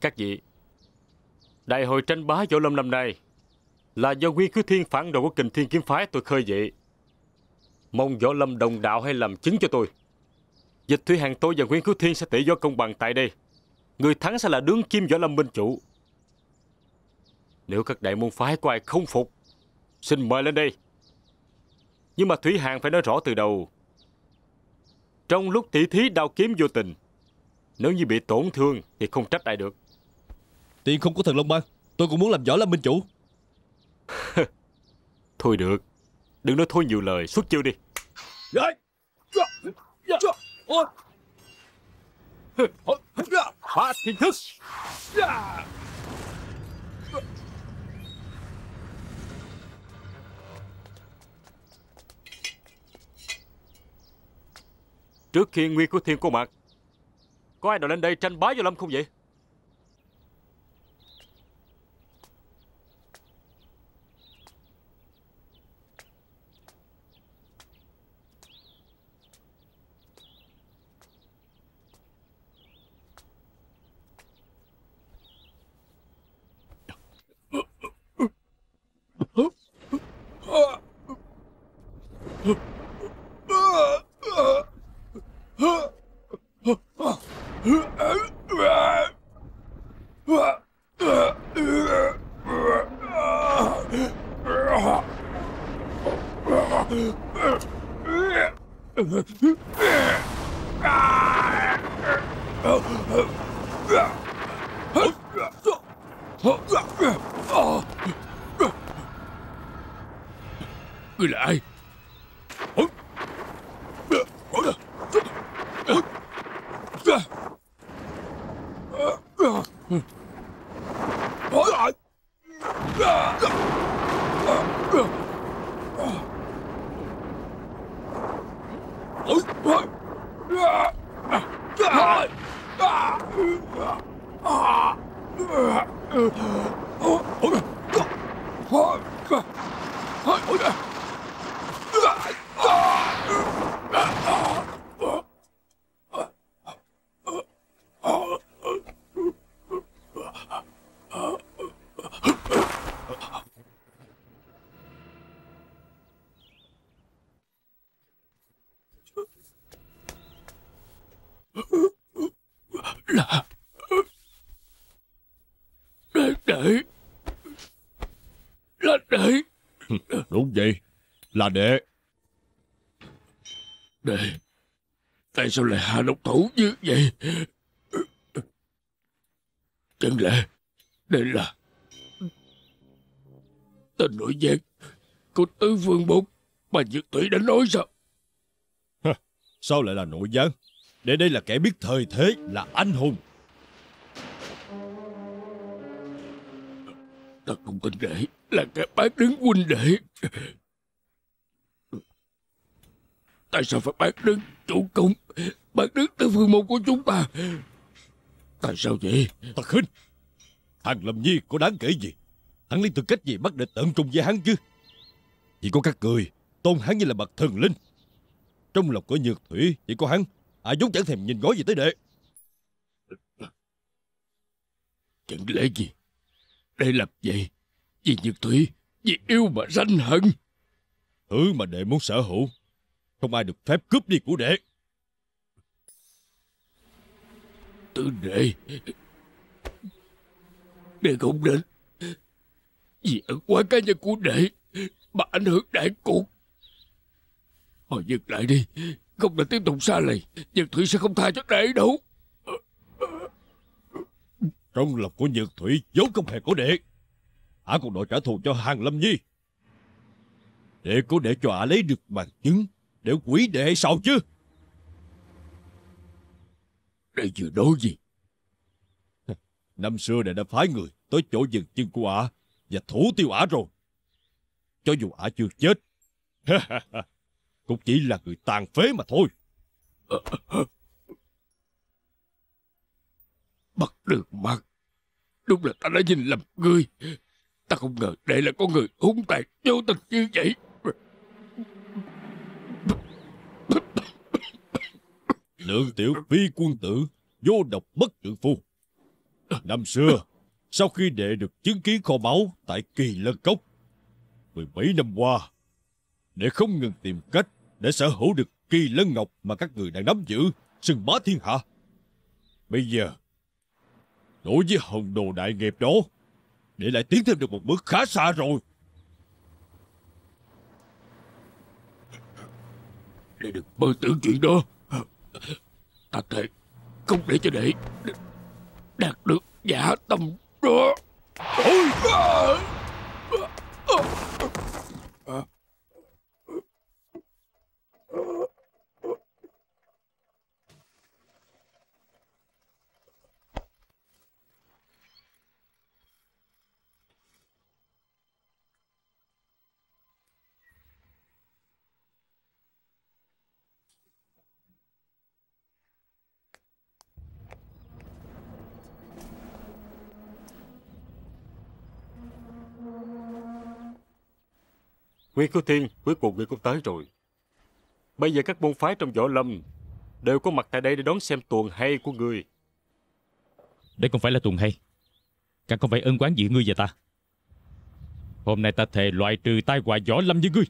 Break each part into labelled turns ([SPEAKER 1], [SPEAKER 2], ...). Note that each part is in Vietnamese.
[SPEAKER 1] Các vị, đại hội tranh bá võ lâm năm nay là do quy Cứu Thiên phản đồ của kình thiên kiếm phái tôi khơi dậy. Mong võ lâm đồng đạo hay làm chứng cho tôi. Dịch Thủy Hàng tôi và Nguyên Cứu Thiên sẽ tỷ võ công bằng tại đây. Người thắng sẽ là đương kim võ lâm minh chủ. Nếu các đại môn phái có ai không phục, xin mời lên đây. Nhưng mà Thủy Hàng phải nói rõ từ đầu. Trong lúc tỷ thí đao kiếm vô tình, nếu như bị tổn thương thì không trách ai được.
[SPEAKER 2] Tiền không có thần Long Bang Tôi cũng muốn làm võ lâm minh chủ
[SPEAKER 1] Thôi được, đừng nói thôi nhiều lời, xuất chiêu đi. Phá thiên thức! Trước khi Nguyên của Thiên có mặt, có ai đòi lên đây tranh bá vô lâm không vậy? Gülay.
[SPEAKER 3] Người là ai là đệ đệ là đệ
[SPEAKER 2] Đúng vậy Là đệ.
[SPEAKER 3] Đệ tại sao lại hạ độc thủ như vậy? Chẳng lẽ đây là tên nội gián của tứ phương bốn mà dược thủy đã nói sao?
[SPEAKER 2] Sao lại là nội gián Đệ đây là kẻ biết thời thế Là anh hùng.
[SPEAKER 3] Ta không tin đệ là kẻ bán đứng huynh đệ tại sao phải bán đứng chủ công? Bán đứng tứ phương môn của chúng ta. Tại sao vậy?
[SPEAKER 2] Thật khinh Hàng Lâm Nhi có đáng kể gì? Hắn lấy tư cách gì bắt đệ tận trung với hắn chứ? Chỉ có các người Tôn hắn như là bậc thần linh. Trong lòng của nhược thủy Chỉ có hắn. Ai vốn chẳng thèm nhìn ngó gì tới đệ.
[SPEAKER 3] Chẳng lẽ gì? Đây làm vậy? Vì nhược thủy vì yêu mà sanh hận.
[SPEAKER 2] Thứ mà đệ muốn sở hữu Không ai được phép cướp đi của đệ.
[SPEAKER 3] Tư đệ đệ không đến vì ẩn quá cá nhân của đệ mà ảnh hưởng đại cuộc. Hồi dừng lại đi không được tiếp tục xa lầy nhược thủy sẽ không tha cho đệ đâu.
[SPEAKER 2] Trong lòng của nhược thủy vốn không hề có đệ. Ả còn đòi trả thù cho Hàng Lâm Nhi? Đệ có để cho ả lấy được bằng chứng để quỷ đệ hay sao chứ?
[SPEAKER 3] Đây vừa nói gì?
[SPEAKER 2] Năm xưa đệ đã phái người Tới chỗ dừng chân của ả Và thủ tiêu ả rồi. Cho dù ả chưa chết, Cũng chỉ là người tàn phế mà thôi.
[SPEAKER 3] Bắt được mặt đúng là ta đã nhìn lầm ngươi. Ta không ngờ đệ là con người hung tàn vô tình như vậy.
[SPEAKER 2] Lượng tiểu phi quân tử Vô độc bất trượng phu Năm xưa, sau khi đệ được chứng kiến kho báu tại Kỳ Lân Cốc, mười mấy năm qua, đệ không ngừng tìm cách để sở hữu được Kỳ Lân Ngọc mà các người đang nắm giữ, sừng bá thiên hạ. Bây giờ, đối với hồng đồ đại nghiệp đó, đệ lại tiến thêm được một bước khá xa rồi.
[SPEAKER 3] Để đừng mơ tưởng chuyện đó Ta thề Không để cho đệ Đạt được giả tâm đó. Ôi, à. à, à.
[SPEAKER 1] Nguyên Cứu Thiên cuối cùng ngươi cũng tới rồi. Bây giờ các môn phái trong võ lâm đều có mặt tại đây để đón xem tuồng hay của ngươi.
[SPEAKER 4] Đây không phải là tuần hay Càng không phải ân quán giữa ngươi và ta Hôm nay ta thề loại trừ tai họa võ lâm với ngươi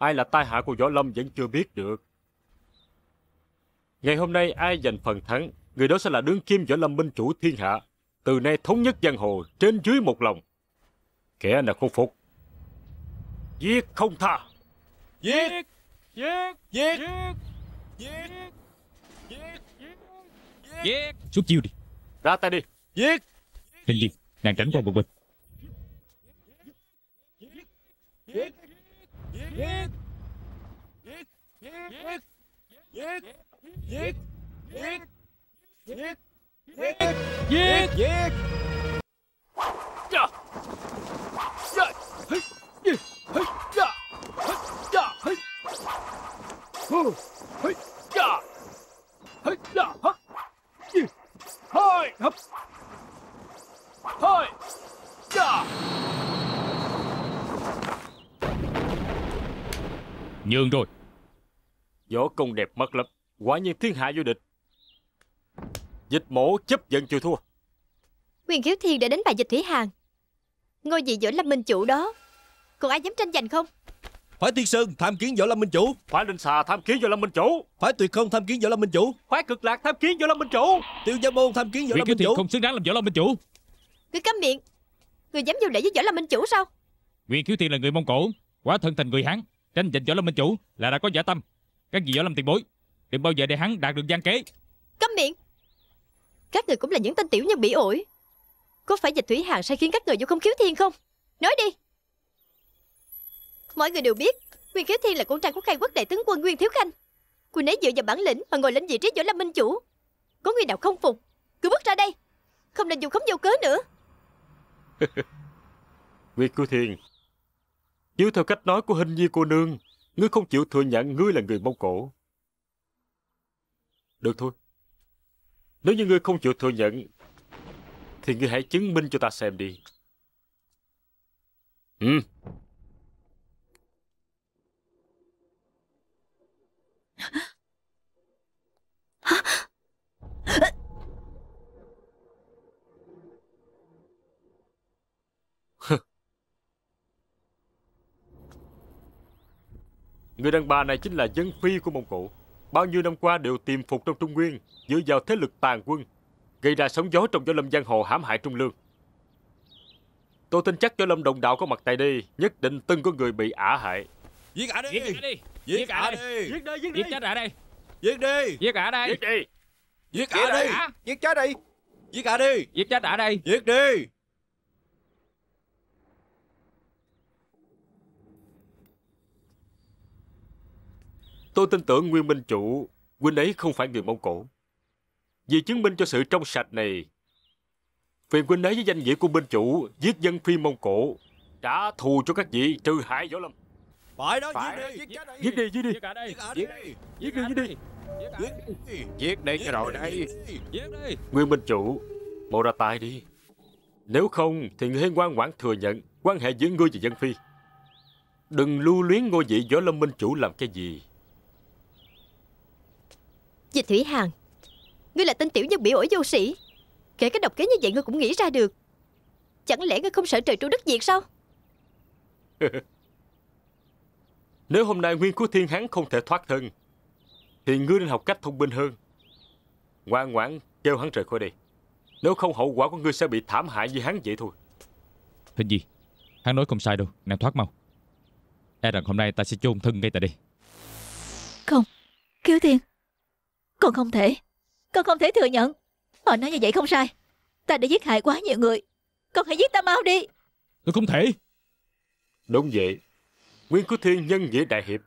[SPEAKER 1] Ai là tai hại của võ lâm vẫn chưa biết được. Ngày hôm nay ai giành phần thắng, người đó sẽ là đương kim võ lâm minh chủ thiên hạ. Từ nay thống nhất giang hồ, trên dưới một lòng. Kẻ nào không phục, giết không tha.
[SPEAKER 2] Giết!
[SPEAKER 1] Giết!
[SPEAKER 2] Giết!
[SPEAKER 4] Giết Xuất chiêu đi
[SPEAKER 1] Ra tay đi.
[SPEAKER 2] Giết!
[SPEAKER 4] Hình liệt Nàng tránh qua một bên
[SPEAKER 2] Giết! Giết!
[SPEAKER 1] Dạ. Dạ. Hây. Dạ. Hây. Dạ. Hây. Dạ. Hây. Hô.
[SPEAKER 4] Nhường rồi
[SPEAKER 1] Võ công đẹp mất lắm. Quả nhiên thiên hạ vô địch. Dịch mổ chấp giận chịu thua.
[SPEAKER 5] Nguyên Khiếu Thiên đã đánh bại dịch Thủy Hàn Ngôi vị võ lâm minh chủ đó Còn ai dám tranh giành không?
[SPEAKER 2] Phải Tiên Sơn tham kiến Võ Lâm Minh Chủ.
[SPEAKER 1] Phải linh xà tham kiến võ lâm minh chủ.
[SPEAKER 2] Phải Tuyệt Không tham kiến Võ Lâm Minh Chủ.
[SPEAKER 1] Phải cực lạc tham kiến võ lâm minh chủ.
[SPEAKER 2] Tiêu Gia Môn tham kiến Võ Lâm Minh Chủ.
[SPEAKER 4] không xứng đáng làm võ lâm minh chủ.
[SPEAKER 5] Người câm miệng. Người dám vô lễ với võ lâm minh chủ sao?
[SPEAKER 4] Nguyễn Kiều Thiện là người Mông Cổ Quá thân thành người Hán Tranh giành võ lâm minh chủ là đã có giả tâm. Các vị võ lâm tiền bối Đừng bao giờ để hắn đạt được gian kế.
[SPEAKER 5] Câm miệng. Các người cũng là những tên tiểu nhân bị ổi. Có phải dịch Thủy Hàn sai khiến các người vô không khiếu thiên không? Nói đi Mọi người đều biết Nguyên Khiếu Thiên là con trai của khai quốc đại tướng quân Nguyên Thiếu Khanh Cô nấy dựa vào bản lĩnh mà ngồi lên vị trí võ lâm minh chủ Có người nào không phục Cứ bước ra đây Không nên dùng khống vô cớ nữa
[SPEAKER 1] Nguyên Cửu Thiên, chiếu theo cách nói của hình nhi cô nương, ngươi không chịu thừa nhận ngươi là người Mông Cổ. Được thôi. Nếu như ngươi không chịu thừa nhận, thì ngươi hãy chứng minh cho ta xem đi. Ừ. Người đàn bà này chính là dân phi của Mông Cổ. Bao nhiêu năm qua đều tiềm phục trong Trung Nguyên, dựa vào thế lực tàn quân, gây ra sóng gió trong võ lâm giang hồ hãm hại Trung Lương. Tôi tin chắc võ lâm đồng đạo có mặt tại đây, nhất định từng có người bị ả hại.
[SPEAKER 2] Giết ả đi
[SPEAKER 4] Giết ả đi
[SPEAKER 2] Giết ả
[SPEAKER 4] ả
[SPEAKER 2] đi
[SPEAKER 1] Giết đi, giết
[SPEAKER 4] Giết chết ả đây?
[SPEAKER 2] Giết đi.
[SPEAKER 4] Giết ả đây?
[SPEAKER 1] Giết đi!
[SPEAKER 2] Giết
[SPEAKER 4] Giết
[SPEAKER 2] ả đi. Giết chết đi. Giết ả đi?
[SPEAKER 4] Giết chết ả đây?
[SPEAKER 2] Giết đi.
[SPEAKER 1] Tôi tin tưởng Nguyên Minh Chủ, huynh ấy không phải người Mông Cổ. Vì chứng minh cho sự trong sạch này, phiền huynh ấy với danh nghĩa của Minh Chủ giết dân phi Mông Cổ, trả thù cho các vị trừ hại võ lâm.
[SPEAKER 2] Phải đó
[SPEAKER 1] Phải.
[SPEAKER 2] giết đi Giết đi
[SPEAKER 1] Giết đi, giết đi,
[SPEAKER 4] Giết
[SPEAKER 2] đi
[SPEAKER 1] giết đi, giết đi.
[SPEAKER 2] Giết đi
[SPEAKER 3] Giết đi cho rồi đây
[SPEAKER 2] đi.
[SPEAKER 4] Giết đi
[SPEAKER 1] Nguyên Minh Chủ, mau ra tay đi. Nếu không thì người hãy ngoan ngoãn thừa nhận quan hệ giữa ngươi và dân phi. Đừng lưu luyến ngôi vị võ lâm minh chủ làm cái gì.
[SPEAKER 5] Dịch Thủy Hàn Ngươi là tên tiểu nhân bị ổi vô sĩ Kể cái độc kế như vậy ngươi cũng nghĩ ra được Chẳng lẽ ngươi không sợ trời tru đất diệt sao
[SPEAKER 1] Nếu hôm nay Nguyên Cứu Thiên hắn không thể thoát thân Thì ngươi nên học cách thông minh hơn. Ngoan ngoãn kêu hắn rời khỏi đây. Nếu không hậu quả của ngươi sẽ bị thảm hại như hắn vậy thôi.
[SPEAKER 4] Hình gì? Hắn nói không sai đâu Nàng thoát mau. E rằng hôm nay ta sẽ chôn thân ngay tại đây.
[SPEAKER 6] Không Kiều Thiên. Con không thể. Con không thể thừa nhận. Họ nói như vậy không sai. Ta đã giết hại quá nhiều người. Con hãy giết ta mau đi.
[SPEAKER 4] Tôi không thể.
[SPEAKER 1] Đúng vậy Nguyên Cứu Thiên nhân nghĩa đại hiệp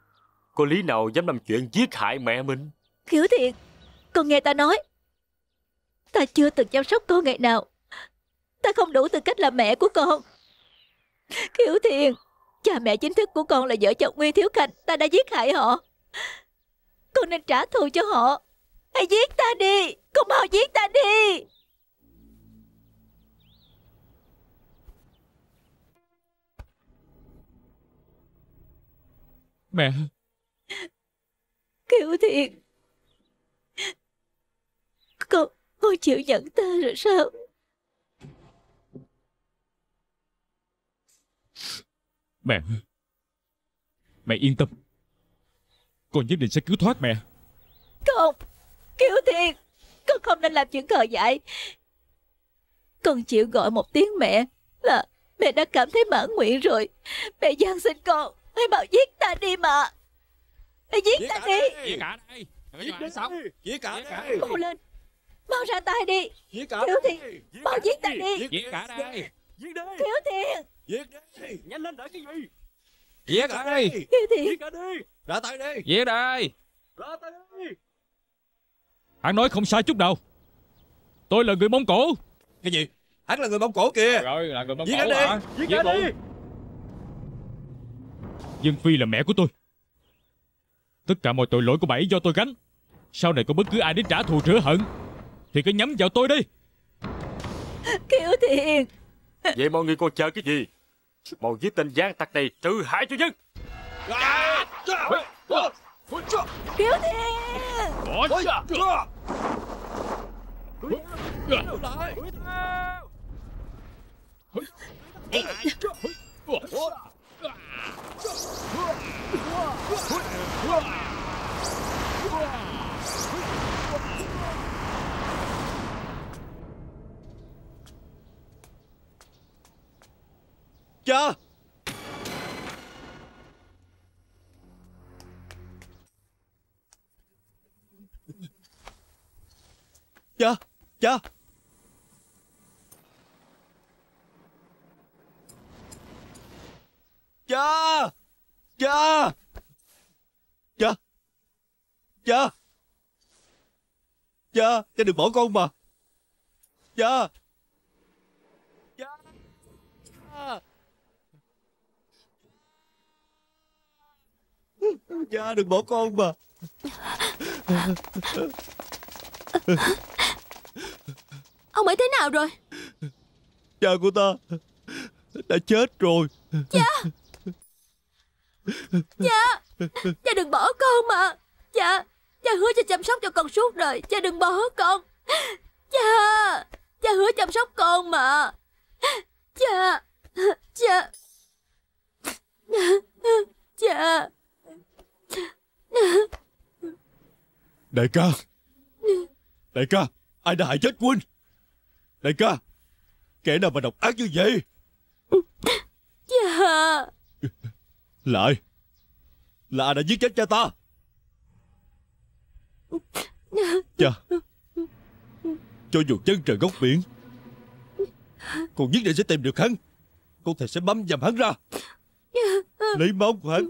[SPEAKER 1] Có lý nào dám làm chuyện giết hại mẹ mình?
[SPEAKER 6] Kiều thiệt Con nghe ta nói. Ta chưa từng chăm sóc con ngày nào. Ta không đủ tư cách làm mẹ của con. Kiều thiền, Cha mẹ chính thức của con là vợ chồng Nguyên Thiếu Khanh Ta đã giết hại họ. Con nên trả thù cho họ. Hãy giết ta đi Con mau giết ta đi.
[SPEAKER 4] Mẹ.
[SPEAKER 6] Kiều Thiên Con Con chịu nhận ta rồi sao?
[SPEAKER 4] Mẹ. Mẹ yên tâm. Con nhất định sẽ cứu thoát mẹ.
[SPEAKER 6] Không Kiều Thiên Con không nên làm chuyện khờ dại. Con chịu gọi một tiếng mẹ Là mẹ đã cảm thấy mãn nguyện rồi. Mẹ gian xin con Hãy bảo giết ta đi mà. Hãy giết ta đi.
[SPEAKER 4] Giết cả đây Giết đi sống.
[SPEAKER 2] Giết cả đây
[SPEAKER 6] Mau lên. Mau ra tay đi.
[SPEAKER 2] Giết cả
[SPEAKER 6] Kiều Thiên Mau giết ta đi.
[SPEAKER 4] Giết cả đây
[SPEAKER 1] Giết đi.
[SPEAKER 6] Kiều Thiên
[SPEAKER 2] Giết đi.
[SPEAKER 1] Nhanh lên đợi cái gì?
[SPEAKER 4] Giết cả đây
[SPEAKER 6] Kiều Thiên
[SPEAKER 1] cả đi.
[SPEAKER 2] Ra tay đi.
[SPEAKER 4] Giết đây
[SPEAKER 1] Ra tay đi.
[SPEAKER 4] Hắn nói không sai chút nào. Tôi là người Mông Cổ.
[SPEAKER 2] Cái gì? Hắn là người Mông Cổ kìa.
[SPEAKER 4] Rồi là người Mông
[SPEAKER 2] Giết
[SPEAKER 4] Cổ
[SPEAKER 2] hắn đi.
[SPEAKER 4] hả?
[SPEAKER 1] Giết
[SPEAKER 4] Giết
[SPEAKER 1] cả
[SPEAKER 4] luôn
[SPEAKER 1] đi
[SPEAKER 4] Dương Phi là mẹ của tôi. Tất cả mọi tội lỗi của bà ấy do tôi gánh. Sau này có bất cứ ai đến trả thù rửa hận Thì cứ nhắm vào tôi đi.
[SPEAKER 6] Kiều Thiên
[SPEAKER 1] Vậy mọi người còn chờ cái gì? Mau giết tên gian tặc này trừ hại cho dân.
[SPEAKER 6] Kiều Thiên
[SPEAKER 2] Cha क्या? क्या? क्या? क्या? क्या? Cha Cha Cha đừng bỏ con mà. Cha Cha Cha đừng bỏ con mà.
[SPEAKER 6] Ông ấy thế nào rồi?
[SPEAKER 2] Cha của ta Đã chết rồi.
[SPEAKER 6] Cha Cha đừng bỏ con mà. Cha Cha hứa sẽ chăm sóc cho con suốt đời. Cha đừng bỏ con. Cha Cha hứa chăm sóc con mà. Cha Cha Cha.
[SPEAKER 2] Đại ca. Đại ca Ai đã hại chết Quynh Đại ca Kẻ nào mà độc ác như vậy?
[SPEAKER 6] Cha.
[SPEAKER 2] Là ai Là ai đã giết chết cha ta Cha. Cho dù chân trời góc biển Con nhất định sẽ tìm được hắn. Con thầy sẽ băm dầm hắn ra. Lấy máu của hắn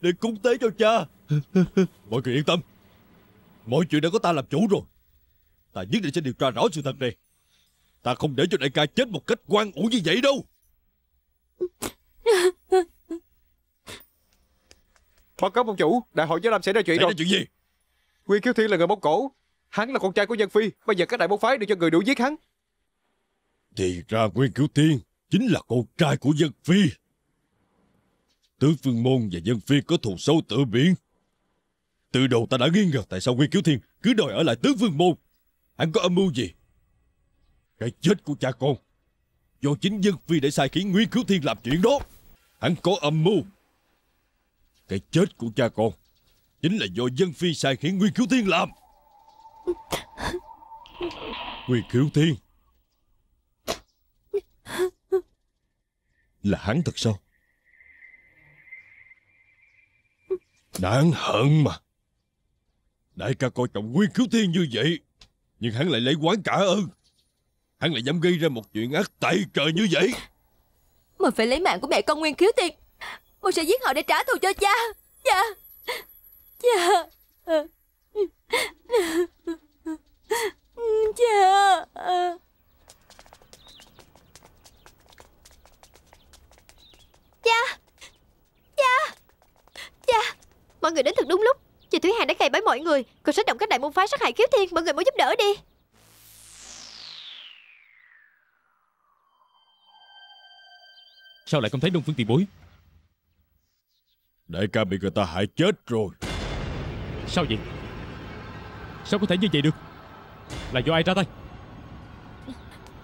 [SPEAKER 2] Để cúng tế cho cha. Mọi người yên tâm. Mọi chuyện đã có ta làm chủ rồi. Ta nhất định sẽ điều tra rõ sự thật này. Ta không để cho đại ca chết một cách quan uổng như vậy đâu.
[SPEAKER 7] Báo cáo ông chủ, đại hội Võ Lâm xảy ra chuyện
[SPEAKER 2] Xảy
[SPEAKER 7] rồi.
[SPEAKER 2] ra chuyện gì
[SPEAKER 7] Nguyên Kiếu Thiên là người Mông Cổ. Hắn là con trai của Dân Phi. Bây giờ các đại môn phái đều cho người đuổi giết hắn.
[SPEAKER 2] Thì ra Nguyên Cửu Thiên chính là con trai của Dân Phi. Tứ Phương Môn và Dân Phi có thù sâu tự biển. Từ đầu ta đã nghi ngờ tại sao Nguyên Cửu Thiên cứ đòi ở lại Tứ Phương Môn. Hắn có âm mưu gì? Cái chết của cha con Do chính dân phi để sai khiến Nguyên Cứu Thiên làm chuyện đó Hắn có âm mưu Cái chết của cha con Chính là do dân phi sai khiến Nguyên Cứu Thiên làm. Nguyên Cứu Thiên? Là hắn thật sao? Đáng hận mà. Đại ca coi trọng Nguyên Cứu Thiên như vậy, Nhưng hắn lại lấy quán cả ơn. Hắn lại dám gây ra một chuyện ác tại trời như vậy.
[SPEAKER 6] Mình phải lấy mạng của mẹ con Nguyên Khiếu thiên. Mình sẽ giết họ để trả thù cho cha. Cha! Cha Cha
[SPEAKER 5] Cha Cha Cha Mọi người đến thật đúng lúc. Chị Thúy Hàn đã khai báo mọi người. Còn sách động các đại môn phái sát hại khiếu thiên. Mọi người mau giúp đỡ đi.
[SPEAKER 4] Sao lại không thấy Đông Phương tiền bối?
[SPEAKER 2] Đại ca bị người ta hại chết rồi
[SPEAKER 4] Sao vậy? Sao có thể như vậy được? Là do ai ra tay?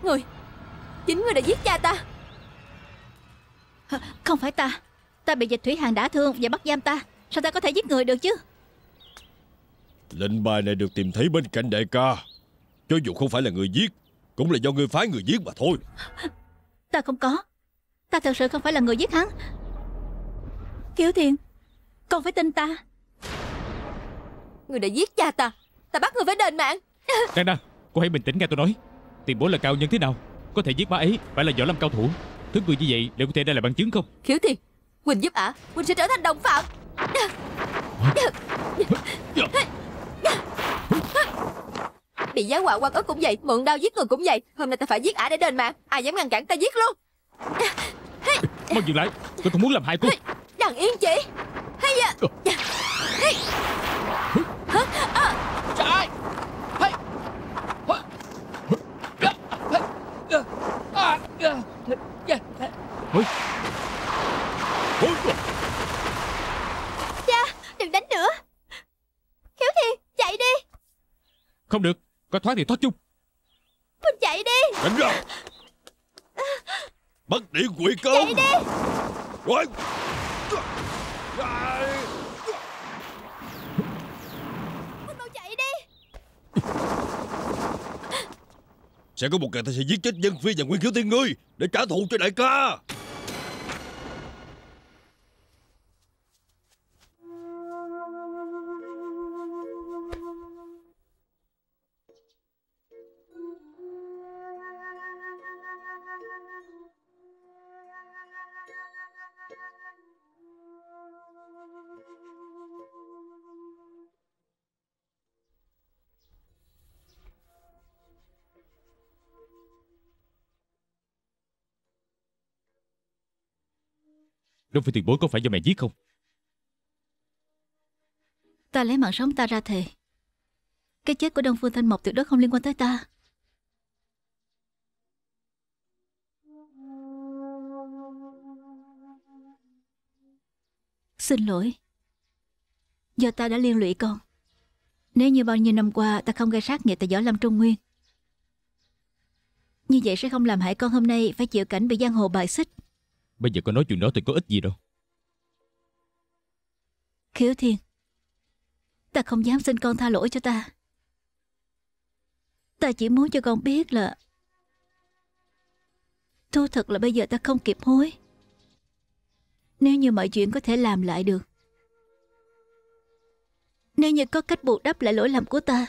[SPEAKER 6] Người Chính người đã giết cha ta. Không phải ta. Ta bị dịch thủy hàng đã thương và bắt giam ta. Sao ta có thể giết người được chứ?
[SPEAKER 2] Lệnh bài này được tìm thấy bên cạnh đại ca. Cho dù không phải là người giết Cũng là do người phái người giết mà thôi.
[SPEAKER 6] Ta không có. Ta thật sự không phải là người giết hắn. Kiều Thiên Con phải tin ta Người đã giết cha ta. Ta bắt người phải đền mạng.
[SPEAKER 4] Đan Đan Cô hãy bình tĩnh nghe tôi nói. Tiền bối là cao nhân thế nào? Có thể giết bá ấy Phải là võ lâm cao thủ. Thứ người như vậy Liệu có thể đây là bằng chứng không?
[SPEAKER 6] Khiếu Thiên Quỳnh giúp ả Quỳnh sẽ trở thành đồng phạm. Bị giá họa quan ức cũng vậy Mượn đao giết người cũng vậy. Hôm nay ta phải giết ả để đền mạng. Ai dám ngăn cản ta giết luôn.
[SPEAKER 4] Mau dừng lại Tôi không muốn làm hại cô.
[SPEAKER 6] Đằng yên chị. Hay à.
[SPEAKER 2] Ôi,
[SPEAKER 5] Cha đừng đánh nữa. Khiếu thiên chạy đi.
[SPEAKER 4] Không được Có thoát thì thoát chung.
[SPEAKER 5] Mình chạy đi.
[SPEAKER 2] Đánh ra. Bắt điện quỷ công
[SPEAKER 5] Chạy đi.
[SPEAKER 2] Rồi
[SPEAKER 5] Mình mau chạy đi
[SPEAKER 2] sẽ có một ngày ta sẽ giết chết dân phi và nguyên khiếu tiên ngươi Để trả thù cho đại ca.
[SPEAKER 4] Đông Phương tiền bối có phải do mẹ giết không?
[SPEAKER 6] Ta lấy mạng sống ta ra thề. Cái chết của Đông Phương Thanh Mộc tuyệt đối không liên quan tới ta. Xin lỗi. Do ta đã liên lụy con. Nếu như bao nhiêu năm qua ta không gây sát nghiệp tại Võ Lâm Trung Nguyên, Như vậy sẽ không làm hại con hôm nay Phải chịu cảnh bị giang hồ bài xích.
[SPEAKER 4] Bây giờ con nói chuyện đó thì có ích gì đâu.
[SPEAKER 6] Khiếu Thiên Ta không dám xin con tha lỗi cho ta. Ta chỉ muốn cho con biết là Thú thật là bây giờ ta không kịp hối. Nếu như mọi chuyện có thể làm lại được Nếu như có cách bù đắp lại lỗi lầm của ta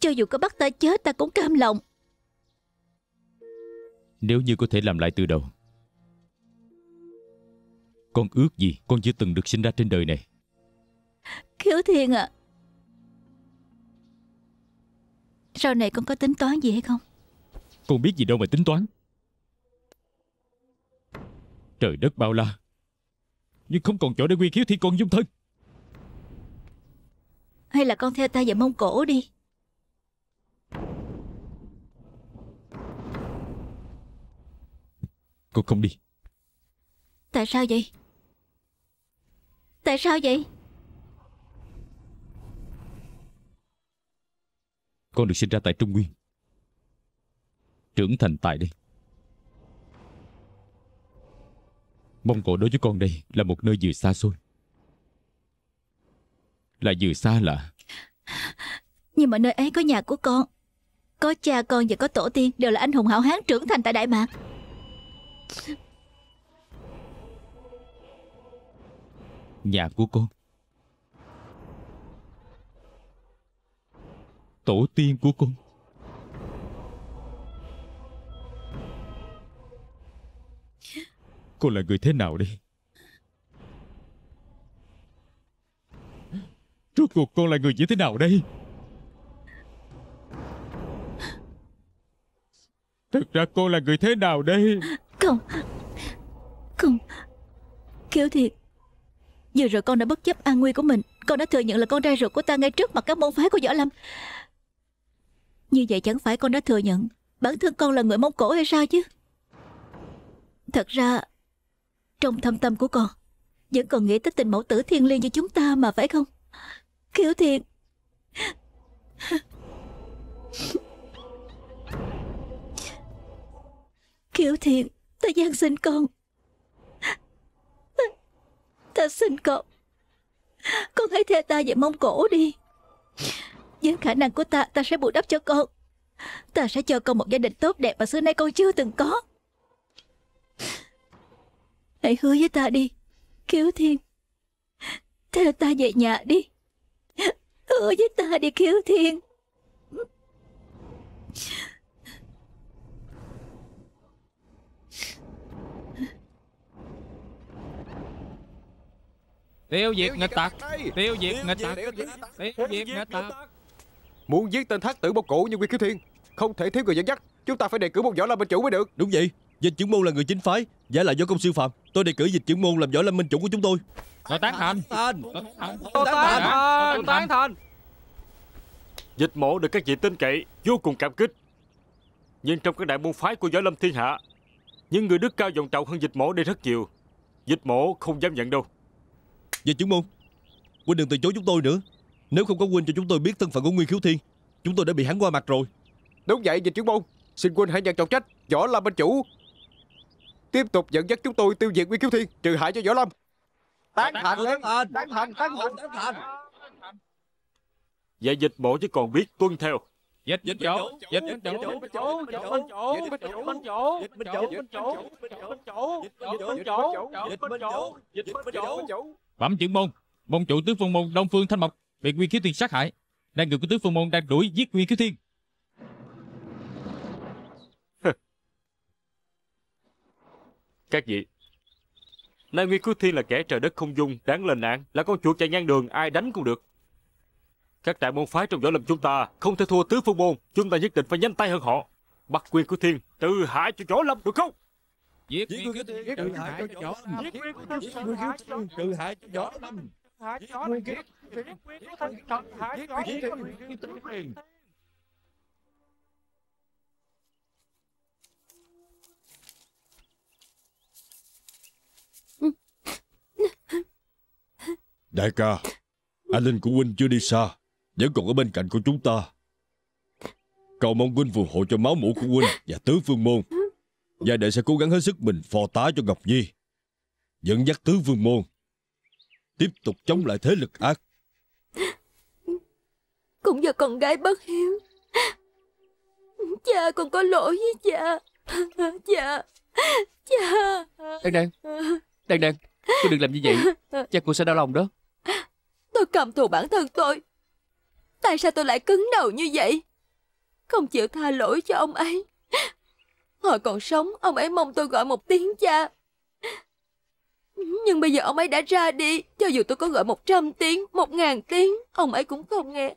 [SPEAKER 6] Cho dù có bắt ta chết ta cũng cam lòng.
[SPEAKER 4] Nếu như có thể làm lại từ đầu Con ước gì con chưa từng được sinh ra trên đời này?
[SPEAKER 6] Khiếu Thiên à Sau này con có tính toán gì hay không?
[SPEAKER 4] Con biết gì đâu mà tính toán. Trời đất bao la. Nhưng không còn chỗ để quy khiếu thi con dung thân.
[SPEAKER 6] Hay là con theo ta về Mông Cổ đi.
[SPEAKER 4] Con không đi.
[SPEAKER 6] Tại sao vậy Tại sao vậy
[SPEAKER 4] Con được sinh ra tại Trung Nguyên trưởng thành tại đây. Mông Cổ đối với con đây là một nơi vừa xa xôi. Là vừa xa lạ.
[SPEAKER 6] Nhưng mà nơi ấy có nhà của con Có cha con và có tổ tiên Đều là anh hùng hảo hán trưởng thành tại Đại Mạc
[SPEAKER 4] Nhà của con. Tổ tiên của con. Cô là người thế nào đây? Rốt cuộc con là người như thế nào đây? Thực ra cô là người thế nào đây?
[SPEAKER 6] Không Không kêu Thiệt Vừa rồi con đã bất chấp an nguy của mình. Con đã thừa nhận là con trai ruột của ta ngay trước mặt các môn phái của Võ Lâm. Như vậy chẳng phải con đã thừa nhận Bản thân con là người Mông Cổ hay sao chứ? Thật ra Trong thâm tâm của con Vẫn còn nghĩ tới tình mẫu tử thiên liêng như chúng ta mà phải không? Kiều Thiện, Kiều Thiện Ta gian sinh con ta xin con Con hãy theo ta về Mông Cổ đi. Với khả năng của ta Ta sẽ bù đắp cho con Ta sẽ cho con một gia đình tốt đẹp Mà xưa nay con chưa từng có. Hãy hứa với ta đi, Kiều Thiên. Theo ta về nhà đi. Hứa với ta đi, Kiều Thiên.
[SPEAKER 4] Tiêu diệt nghịch tặc Tiêu diệt nghịch tặc Tiêu diệt nghịch tặc
[SPEAKER 7] Muốn giết tên thác tử Mông Cổ như Nguyên Khiếu Thiên Không thể thiếu người dẫn dắt. Chúng ta phải đề cử một võ lâm minh chủ mới được.
[SPEAKER 2] Đúng vậy. Dịch trưởng môn là người chính phái Giả là do công sư phạm. Tôi đề cử dịch trưởng môn làm võ lâm minh chủ của chúng tôi.
[SPEAKER 4] Tôi tán thành.
[SPEAKER 2] Thành.
[SPEAKER 4] Tôi tán thành. Tôi tán thành.
[SPEAKER 1] Dịch mộ được các vị tin cậy, vô cùng cảm kích. Nhưng trong các đại môn phái của võ lâm thiên hạ, những người đức cao vọng trọng hơn dịch mộ đây rất nhiều. Dịch mộ không dám nhận đâu.
[SPEAKER 2] Dịch trưởng môn Huynh đừng từ chối chúng tôi nữa Nếu không có Huynh cho chúng tôi biết thân phận của Nguyên Khiếu Thiên Chúng tôi đã bị hắn qua mặt rồi
[SPEAKER 7] Đúng vậy dịch trưởng môn Xin huynh hãy nhận trọng trách Võ lâm minh chủ Tiếp tục dẫn dắt chúng tôi tiêu diệt Nguyên Khiếu Thiên Trừ hại cho võ lâm
[SPEAKER 2] Tán thành tán thành Tán thành Tán thành Tán thành
[SPEAKER 1] Vậy dịch mộ chỉ còn biết tuân theo.
[SPEAKER 4] Dịch dịch chỗ Dịch dịch chỗ Bẩm trưởng môn Môn chủ tứ phương môn Đông Phương Thanh Mộc Bị Nguyên Khiếu Thiên sát hại Đang người của tứ phương môn đang đuổi giết Nguyên Khiếu Thiên
[SPEAKER 1] Các vị, nay Nguyên Khiếu Thiên là kẻ trời đất không dung, đáng lên nạn, là con chuột chạy ngang đường, ai đánh cũng được. Các đại môn phái trong võ lâm chúng ta không thể thua tứ phương môn, chúng ta nhất định phải nhanh tay hơn họ. Bắt Nguyên Khiếu Thiên, từ hại cho võ lâm được không?
[SPEAKER 4] Giết Nguyên Thiên Trừ hại cho võ lâm Giết Nguyên Thiên Trừ hại cho võ lâm Nguyên Khiếu Thiên
[SPEAKER 2] Đại ca Anh linh của Huynh chưa đi xa Vẫn còn ở bên cạnh của chúng ta. Cầu mong Huynh phù hộ cho máu mũ của Huynh Và tứ phương môn Gia đệ sẽ cố gắng hết sức mình phò tá cho Ngọc Nhi. Dẫn dắt tứ phương môn. Tiếp tục chống lại thế lực ác.
[SPEAKER 6] Cũng do con gái bất hiếu. Cha con có lỗi với cha. Cha Cha.
[SPEAKER 3] Đan Đan Đan Đan Cô đừng làm như vậy. Cha cô sẽ đau lòng đó.
[SPEAKER 6] Tôi cầm thù bản thân tôi. Tại sao tôi lại cứng đầu như vậy? Không chịu tha lỗi cho ông ấy Hồi còn sống, Ông ấy mong tôi gọi một tiếng cha. Nhưng bây giờ ông ấy đã ra đi, Cho dù tôi có gọi một trăm tiếng, Một ngàn tiếng, Ông ấy cũng không nghe.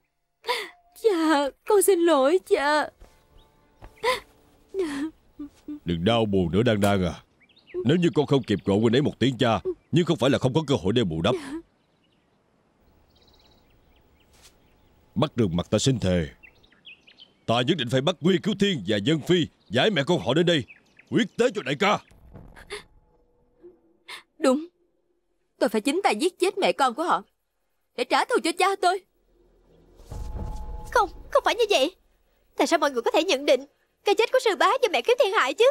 [SPEAKER 6] Cha, Con xin lỗi, cha.
[SPEAKER 2] Đừng đau buồn nữa Đan Đan à. Nếu như con không kịp gọi Huynh ấy một tiếng cha, Nhưng không phải là không có cơ hội để bù đắp. Bắt đường mặt ta xin thề. Ta nhất định phải bắt Nguyên Cứu Thiên và Dân Phi Giải mẹ con họ đến đây. Quyết tế cho đại ca.
[SPEAKER 6] Đúng. Tôi phải chính tay giết chết mẹ con của họ Để trả thù cho cha tôi. Không, không phải như vậy. Tại sao mọi người có thể nhận định
[SPEAKER 5] Cái chết của sư bá do mẹ khiếu thiên hại chứ?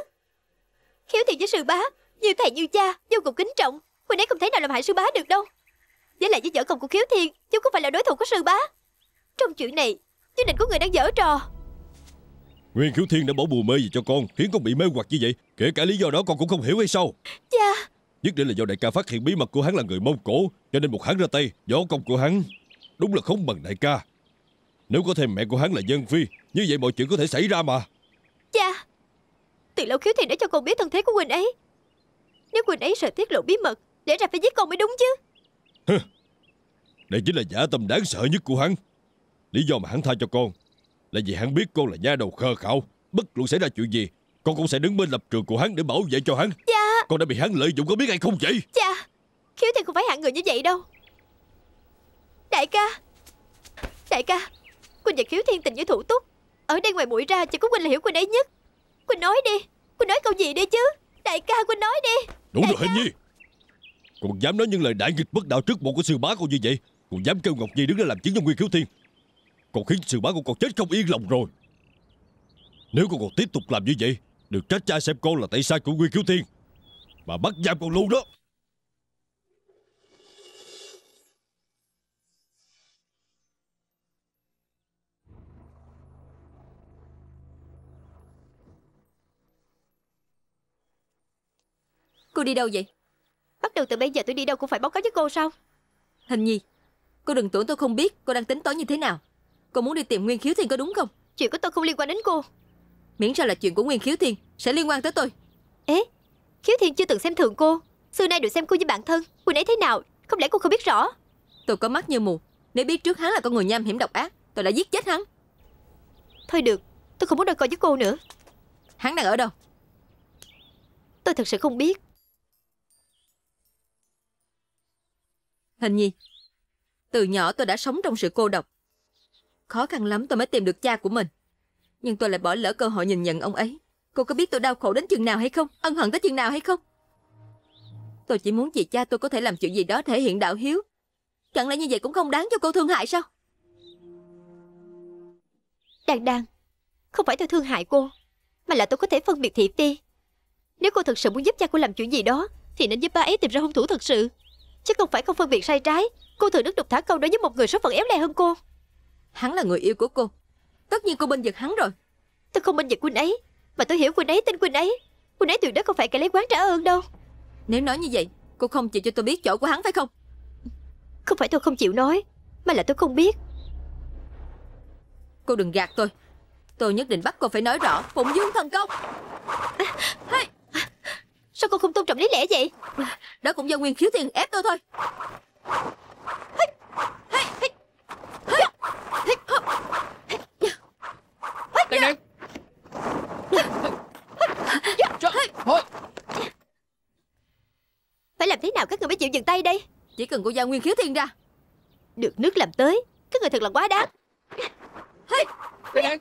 [SPEAKER 5] Khiếu thiên với sư bá Như thầy như cha Vô cùng kính trọng. Huynh ấy không thể nào làm hại sư bá được đâu. Với lại với vợ chồng của khiếu thiên Chứ không phải là đối thủ của sư bá. Trong chuyện này Nhất định có người đang dở trò
[SPEAKER 2] Nguyên Khiếu Thiên đã bỏ bùa mê gì cho con Khiến con bị mê hoặc như vậy? Kể cả lý do đó con cũng không hiểu hay sao?
[SPEAKER 5] Cha
[SPEAKER 2] Nhất định là do đại ca phát hiện bí mật của hắn là người Mông Cổ Cho nên buộc hắn ra tay Võ công của hắn. Đúng là không bằng đại ca. Nếu có thêm mẹ của hắn là dân phi Như vậy mọi chuyện có thể xảy ra mà.
[SPEAKER 5] Cha Từ lâu khiếu thiên đã cho con biết thân thế của huynh ấy. Nếu huynh ấy sợ tiết lộ bí mật Để ra phải giết con mới đúng chứ.
[SPEAKER 2] Đây chính là giả tâm đáng sợ nhất của hắn. Lý do mà hắn tha cho con Là vì hắn biết con là nha đầu khờ khạo. Bất luận xảy ra chuyện gì Con cũng sẽ đứng bên lập trường của hắn để bảo vệ cho hắn.
[SPEAKER 5] Cha
[SPEAKER 2] Con đã bị hắn lợi dụng có biết hay không vậy?
[SPEAKER 5] Cha Khiếu thiên không phải hạng người như vậy đâu. Đại ca. Đại ca Quỳnh và Khiếu thiên tình như thủ túc. Ở đây ngoài mũi ra chỉ có Quỳnh là hiểu Quỳnh ấy nhất. Quỳnh nói đi. Quỳnh nói câu gì đi chứ? Đại ca Quỳnh nói đi.
[SPEAKER 2] Đúng
[SPEAKER 5] Đại
[SPEAKER 2] rồi hình nhi Còn dám nói những lời đại nghịch bất đạo trước một của sư bá con như vậy Còn dám kêu Ngọc Nhi đứng ra làm chứng cho Nguyên Khiếu Thiên Còn khiến sư bá con còn chết không yên lòng rồi. Nếu con còn tiếp tục làm như vậy Đừng trách cha xem con là tay sai của Nguyên Khiếu Thiên. Mà bắt giam con luôn đó.
[SPEAKER 8] Cô đi đâu vậy?
[SPEAKER 5] Bắt đầu từ bây giờ tôi đi đâu cũng phải báo cáo với cô sao?
[SPEAKER 8] Hình nhi Cô đừng tưởng tôi không biết cô đang tính toán như thế nào Cô muốn đi tìm Nguyên Khiếu Thiên có đúng không?
[SPEAKER 5] Chuyện của tôi không liên quan đến cô.
[SPEAKER 8] Miễn sao là chuyện của Nguyên Khiếu Thiên Sẽ liên quan tới tôi.
[SPEAKER 5] Ế Khiếu thiên chưa từng xem thường cô. Xưa nay được xem cô như bạn thân. Quỳnh ấy thế nào? Không lẽ cô không biết rõ?
[SPEAKER 8] Tôi có mắt như mù. Nếu biết trước hắn là con người nham hiểm độc ác Tôi đã giết chết hắn.
[SPEAKER 5] Thôi được Tôi không muốn đôi co với cô nữa.
[SPEAKER 8] Hắn đang ở đâu?
[SPEAKER 5] Tôi thật sự không biết.
[SPEAKER 8] Hình nhi Từ nhỏ tôi đã sống trong sự cô độc Khó khăn lắm tôi mới tìm được cha của mình. Nhưng tôi lại bỏ lỡ cơ hội nhìn nhận ông ấy. Cô có biết tôi đau khổ đến chừng nào hay không? Ân hận tới chừng nào hay không? Tôi chỉ muốn chị cha tôi có thể làm chuyện gì đó thể hiện đạo hiếu. Chẳng lẽ như vậy cũng không đáng cho cô thương hại sao?
[SPEAKER 5] Đan Đan Không phải tôi thương hại cô, Mà là tôi có thể phân biệt thị phi. Nếu cô thật sự muốn giúp cha cô làm chuyện gì đó, Thì nên giúp ba ấy tìm ra hung thủ thật sự. Chứ không phải không phân biệt sai trái, Cô thường đức đục thả câu đối với một người số phận éo le hơn cô.
[SPEAKER 8] Hắn là người yêu của cô. Tất nhiên cô bên giật hắn rồi.
[SPEAKER 5] Tôi không bên vực Quỳnh ấy Mà tôi hiểu Quỳnh ấy tin Quỳnh ấy. Quỳnh ấy tuyệt đối không phải kẻ lấy quán trả ơn đâu.
[SPEAKER 8] Nếu nói như vậy Cô không chịu cho tôi biết chỗ của hắn phải không?
[SPEAKER 5] Không phải tôi không chịu nói Mà là tôi không biết.
[SPEAKER 8] Cô đừng gạt tôi. Tôi nhất định bắt cô phải nói rõ Phụng dương thần công.
[SPEAKER 5] Sao cô không tôn trọng lý lẽ vậy?
[SPEAKER 8] Đó cũng do Nguyên Khiếu Thiên ép tôi thôi
[SPEAKER 3] Đan Đan Trời, thôi.
[SPEAKER 5] Phải làm thế nào các người mới chịu dừng tay đây?
[SPEAKER 8] Chỉ cần cô giao Nguyên Khiếu Thiên ra.
[SPEAKER 5] Được nước làm tới. Các người thật là quá đáng.
[SPEAKER 3] Đan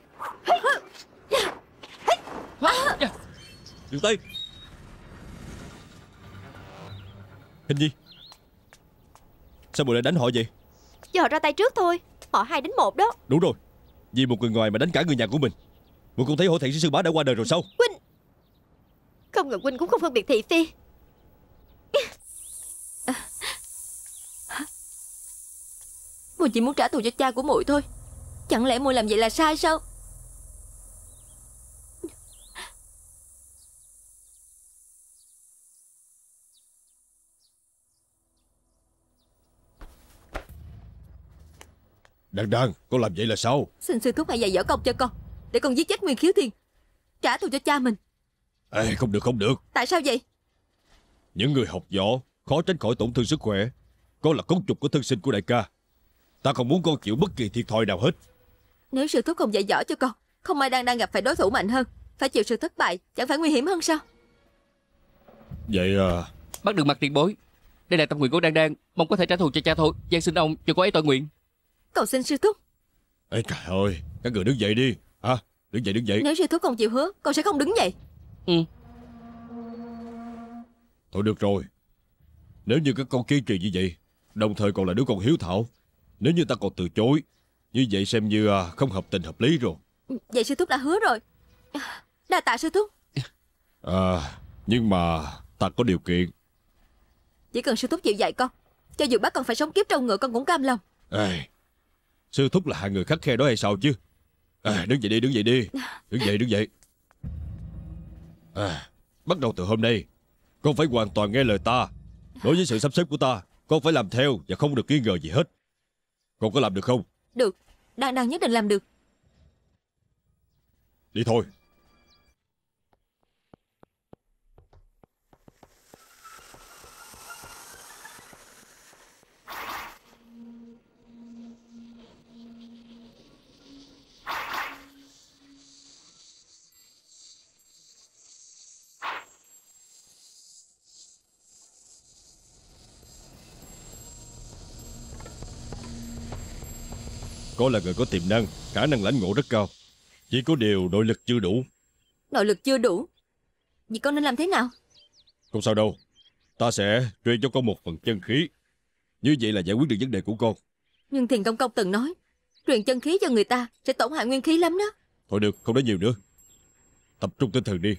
[SPEAKER 2] Dừng tay. Hình nhi. Sao bộ lại đánh họ vậy?
[SPEAKER 5] Do họ ra tay trước thôi. Họ hai đến một đó.
[SPEAKER 2] Đúng rồi Vì một người ngoài mà đánh cả người nhà của mình. Một con thấy hổ thẹn sư bá đã qua đời rồi sao?
[SPEAKER 5] Không ngờ Quỳnh cũng không phân biệt thị phi.
[SPEAKER 8] Muội chỉ muốn trả thù cho cha của muội thôi. Chẳng lẽ muội làm vậy là sai sao
[SPEAKER 2] Đàn đàn Con làm vậy là sao?
[SPEAKER 8] Xin sư thúc hãy dạy võ công cho con Để con giết chết Nguyên Khiếu Thiên. Trả thù cho cha mình.
[SPEAKER 2] Ê không được không được.
[SPEAKER 8] Tại sao vậy?
[SPEAKER 2] Những người học võ Khó tránh khỏi tổn thương sức khỏe. Con là cấu trúc của thân sinh của đại ca. Ta không muốn con chịu bất kỳ thiệt thòi nào hết.
[SPEAKER 8] Nếu sư thúc không dạy võ cho con Không ai đang đang gặp phải đối thủ mạnh hơn. Phải chịu sự thất bại Chẳng phải nguy hiểm hơn sao?
[SPEAKER 2] Vậy à
[SPEAKER 3] Bắt được mặt tiền bối. Đây là tâm nguyện của Đan Đan Mong có thể trả thù cho cha thôi. Giang xin ông cho cô ấy tội nguyện
[SPEAKER 8] Cầu xin sư thúc.
[SPEAKER 2] Ê trời ơi Các người đứng dậy đi. Hả? Đứng dậy đứng dậy.
[SPEAKER 8] Nếu sư thúc không chịu hứa Con sẽ không đứng dậy.
[SPEAKER 2] Thôi được rồi. Nếu như các con kiên trì như vậy Đồng thời còn là đứa con hiếu thảo Nếu như ta còn từ chối Như vậy xem như à, không hợp tình hợp lý rồi.
[SPEAKER 8] Vậy sư thúc đã hứa rồi. Đa tạ sư thúc.
[SPEAKER 2] À Nhưng mà ta có điều kiện.
[SPEAKER 8] Chỉ cần sư thúc chịu dạy con Cho dù bác con phải sống kiếp trong ngựa con cũng cam lòng.
[SPEAKER 2] Ê, Sư thúc là hai người khắc khe đó hay sao chứ? À, Đứng dậy đi đứng dậy đi. Đứng dậy đứng dậy. À, Bắt đầu từ hôm nay Con phải hoàn toàn nghe lời ta. Đối với sự sắp xếp của ta Con phải làm theo và không được nghi ngờ gì hết. Con có làm được không?
[SPEAKER 8] Được. Đang đang nhất định làm được.
[SPEAKER 2] Đi thôi Con là người có tiềm năng Khả năng lãnh ngộ rất cao. Chỉ có điều nội lực chưa đủ.
[SPEAKER 8] Nội lực chưa đủ? Vậy con nên làm thế nào?
[SPEAKER 2] Không sao đâu. Ta sẽ truyền cho con một phần chân khí. Như vậy là giải quyết được vấn đề của con.
[SPEAKER 8] Nhưng thiền công công từng nói Truyền chân khí cho người ta Sẽ tổn hại nguyên khí lắm đó.
[SPEAKER 2] Thôi được không nói nhiều nữa. Tập trung tinh thần đi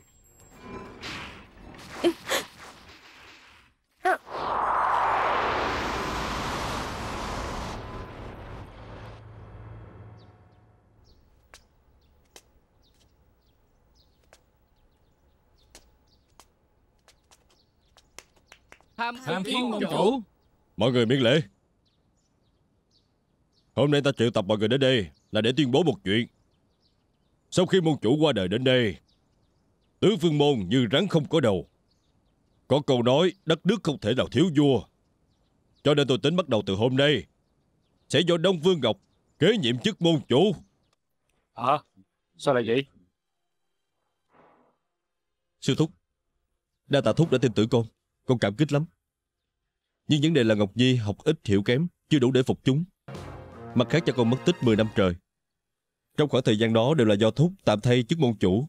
[SPEAKER 3] Tham kiến môn chủ.
[SPEAKER 2] Mọi người miễn lễ. Hôm nay ta triệu tập mọi người đến đây Là để tuyên bố một chuyện. Sau khi môn chủ qua đời đến đây Tứ phương môn như rắn không có đầu. Có câu nói Đất nước không thể nào thiếu vua. Cho nên tôi tính bắt đầu từ hôm nay Sẽ do Đông Vương Ngọc Kế nhiệm chức môn chủ.
[SPEAKER 1] Hả? Sao lại vậy?
[SPEAKER 2] Sư Thúc Đa tạ Thúc đã tin tưởng con. Con cảm kích lắm nhưng vấn đề là Ngọc Nhi học ít, hiểu kém, Chưa đủ để phục chúng. Mặt khác cho con mất tích 10 năm trời. Trong khoảng thời gian đó đều là do Thúc tạm thay chức môn chủ,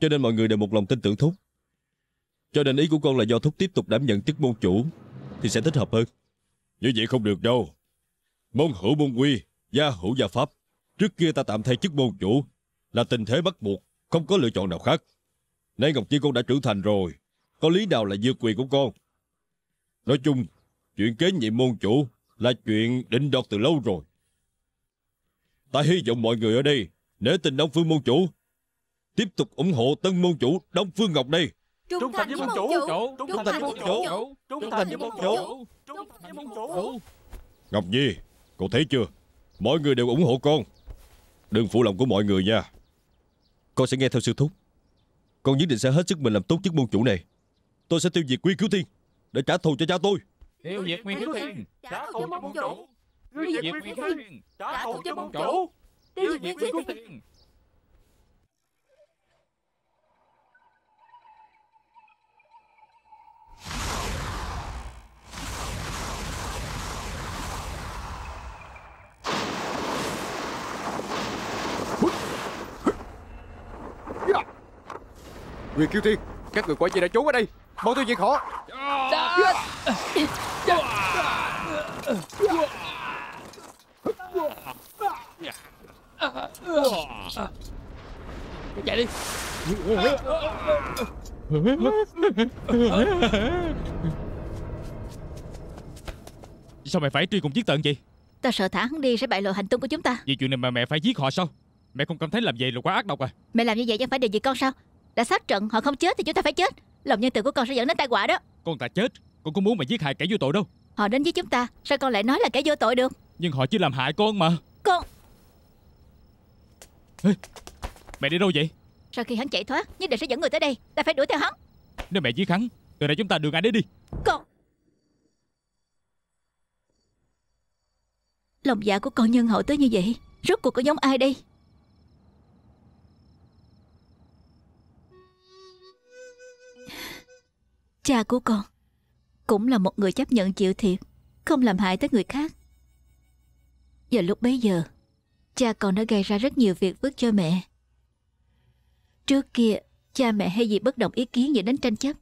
[SPEAKER 2] Cho nên mọi người đều một lòng tin tưởng Thúc. Cho nên ý của con là do Thúc tiếp tục đảm nhận chức môn chủ Thì sẽ thích hợp hơn. Như vậy không được đâu. Môn hữu môn quy, Gia hữu gia pháp. Trước kia ta tạm thay chức môn chủ Là tình thế bắt buộc, Không có lựa chọn nào khác. Nay Ngọc Chi con đã trưởng thành rồi. Có lý nào là dư quyền của con? Nói chung Chuyện kế nhiệm môn chủ Là chuyện định đoạt từ lâu rồi. Ta hy vọng mọi người ở đây Nể tình Đông Phương môn chủ. Tiếp tục ủng hộ tân môn chủ Đông Phương Ngọc đây.
[SPEAKER 8] Trung thành với môn chủ. Trung thành với môn chủ.
[SPEAKER 3] Trung thành với môn chủ. Trung thành với môn chủ.
[SPEAKER 2] Ngọc Nhi Cậu thấy chưa? Mọi người đều ủng hộ con. Đừng phụ lòng của mọi người nha. Con sẽ nghe theo sư thúc. Con nhất định sẽ hết sức mình làm tốt chức môn chủ này. Tôi sẽ tiêu diệt Quy Cứu Thiên Để trả thù cho cha tôi
[SPEAKER 3] Tiêu diệt nguyên thiếu thiên
[SPEAKER 8] Trả thù cho môn chủ.
[SPEAKER 3] Tiêu diệt nguyên thiếu thiên Trả thù cho môn chủ. Tiêu diệt nguyên thiếu thiên.
[SPEAKER 7] Nguyên Kiêu Thiên Các người quả gì đã trốn ở đây. Mau tiêu diệt họ
[SPEAKER 3] Chạy đi
[SPEAKER 4] Sao mẹ phải truy cùng giết tận vậy?
[SPEAKER 6] Ta sợ thả hắn đi sẽ bại lộ hành tung của chúng ta.
[SPEAKER 4] Vì chuyện này mà mẹ phải giết họ sao? Mẹ không cảm thấy làm vậy là quá ác độc à?
[SPEAKER 6] Mẹ làm như vậy chẳng phải điều gì con sao? Đã sát trận họ không chết thì chúng ta phải chết. Lòng nhân từ của con sẽ dẫn đến tai họa đó.
[SPEAKER 4] Con ta chết Con có muốn mà giết hại kẻ vô tội đâu
[SPEAKER 6] Họ đến với chúng ta Sao con lại nói là kẻ vô tội được?
[SPEAKER 4] Nhưng họ chỉ làm hại con mà.
[SPEAKER 6] Con
[SPEAKER 4] Mẹ đi đâu vậy?
[SPEAKER 6] Sau khi hắn chạy thoát Nhất định sẽ dẫn người tới đây. Ta phải đuổi theo hắn.
[SPEAKER 4] Nếu mẹ giết hắn Từ nay chúng ta đường ai đến đi.
[SPEAKER 6] Con Lòng dạ của con nhân hậu tới như vậy Rốt cuộc có giống ai đây? Cha của con cũng là một người chấp nhận chịu thiệt, Không làm hại tới người khác. Giờ lúc bấy giờ, Cha còn đã gây ra rất nhiều việc vứt cho mẹ. Trước kia, Cha mẹ hay gì bất đồng ý kiến dẫn đến tranh chấp.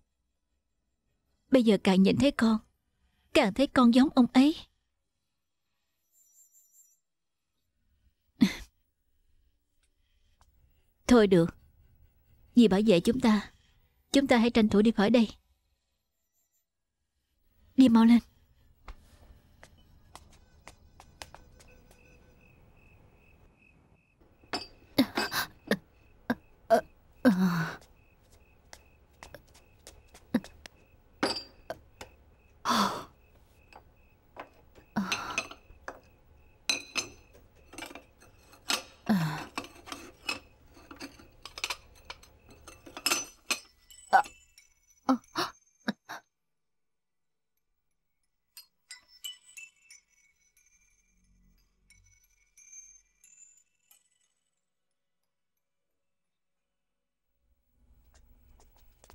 [SPEAKER 6] Bây giờ càng nhìn thấy con, Càng thấy con giống ông ấy. Thôi được, Vì bảo vệ chúng ta Chúng ta hãy tranh thủ đi khỏi đây. 你莫来啊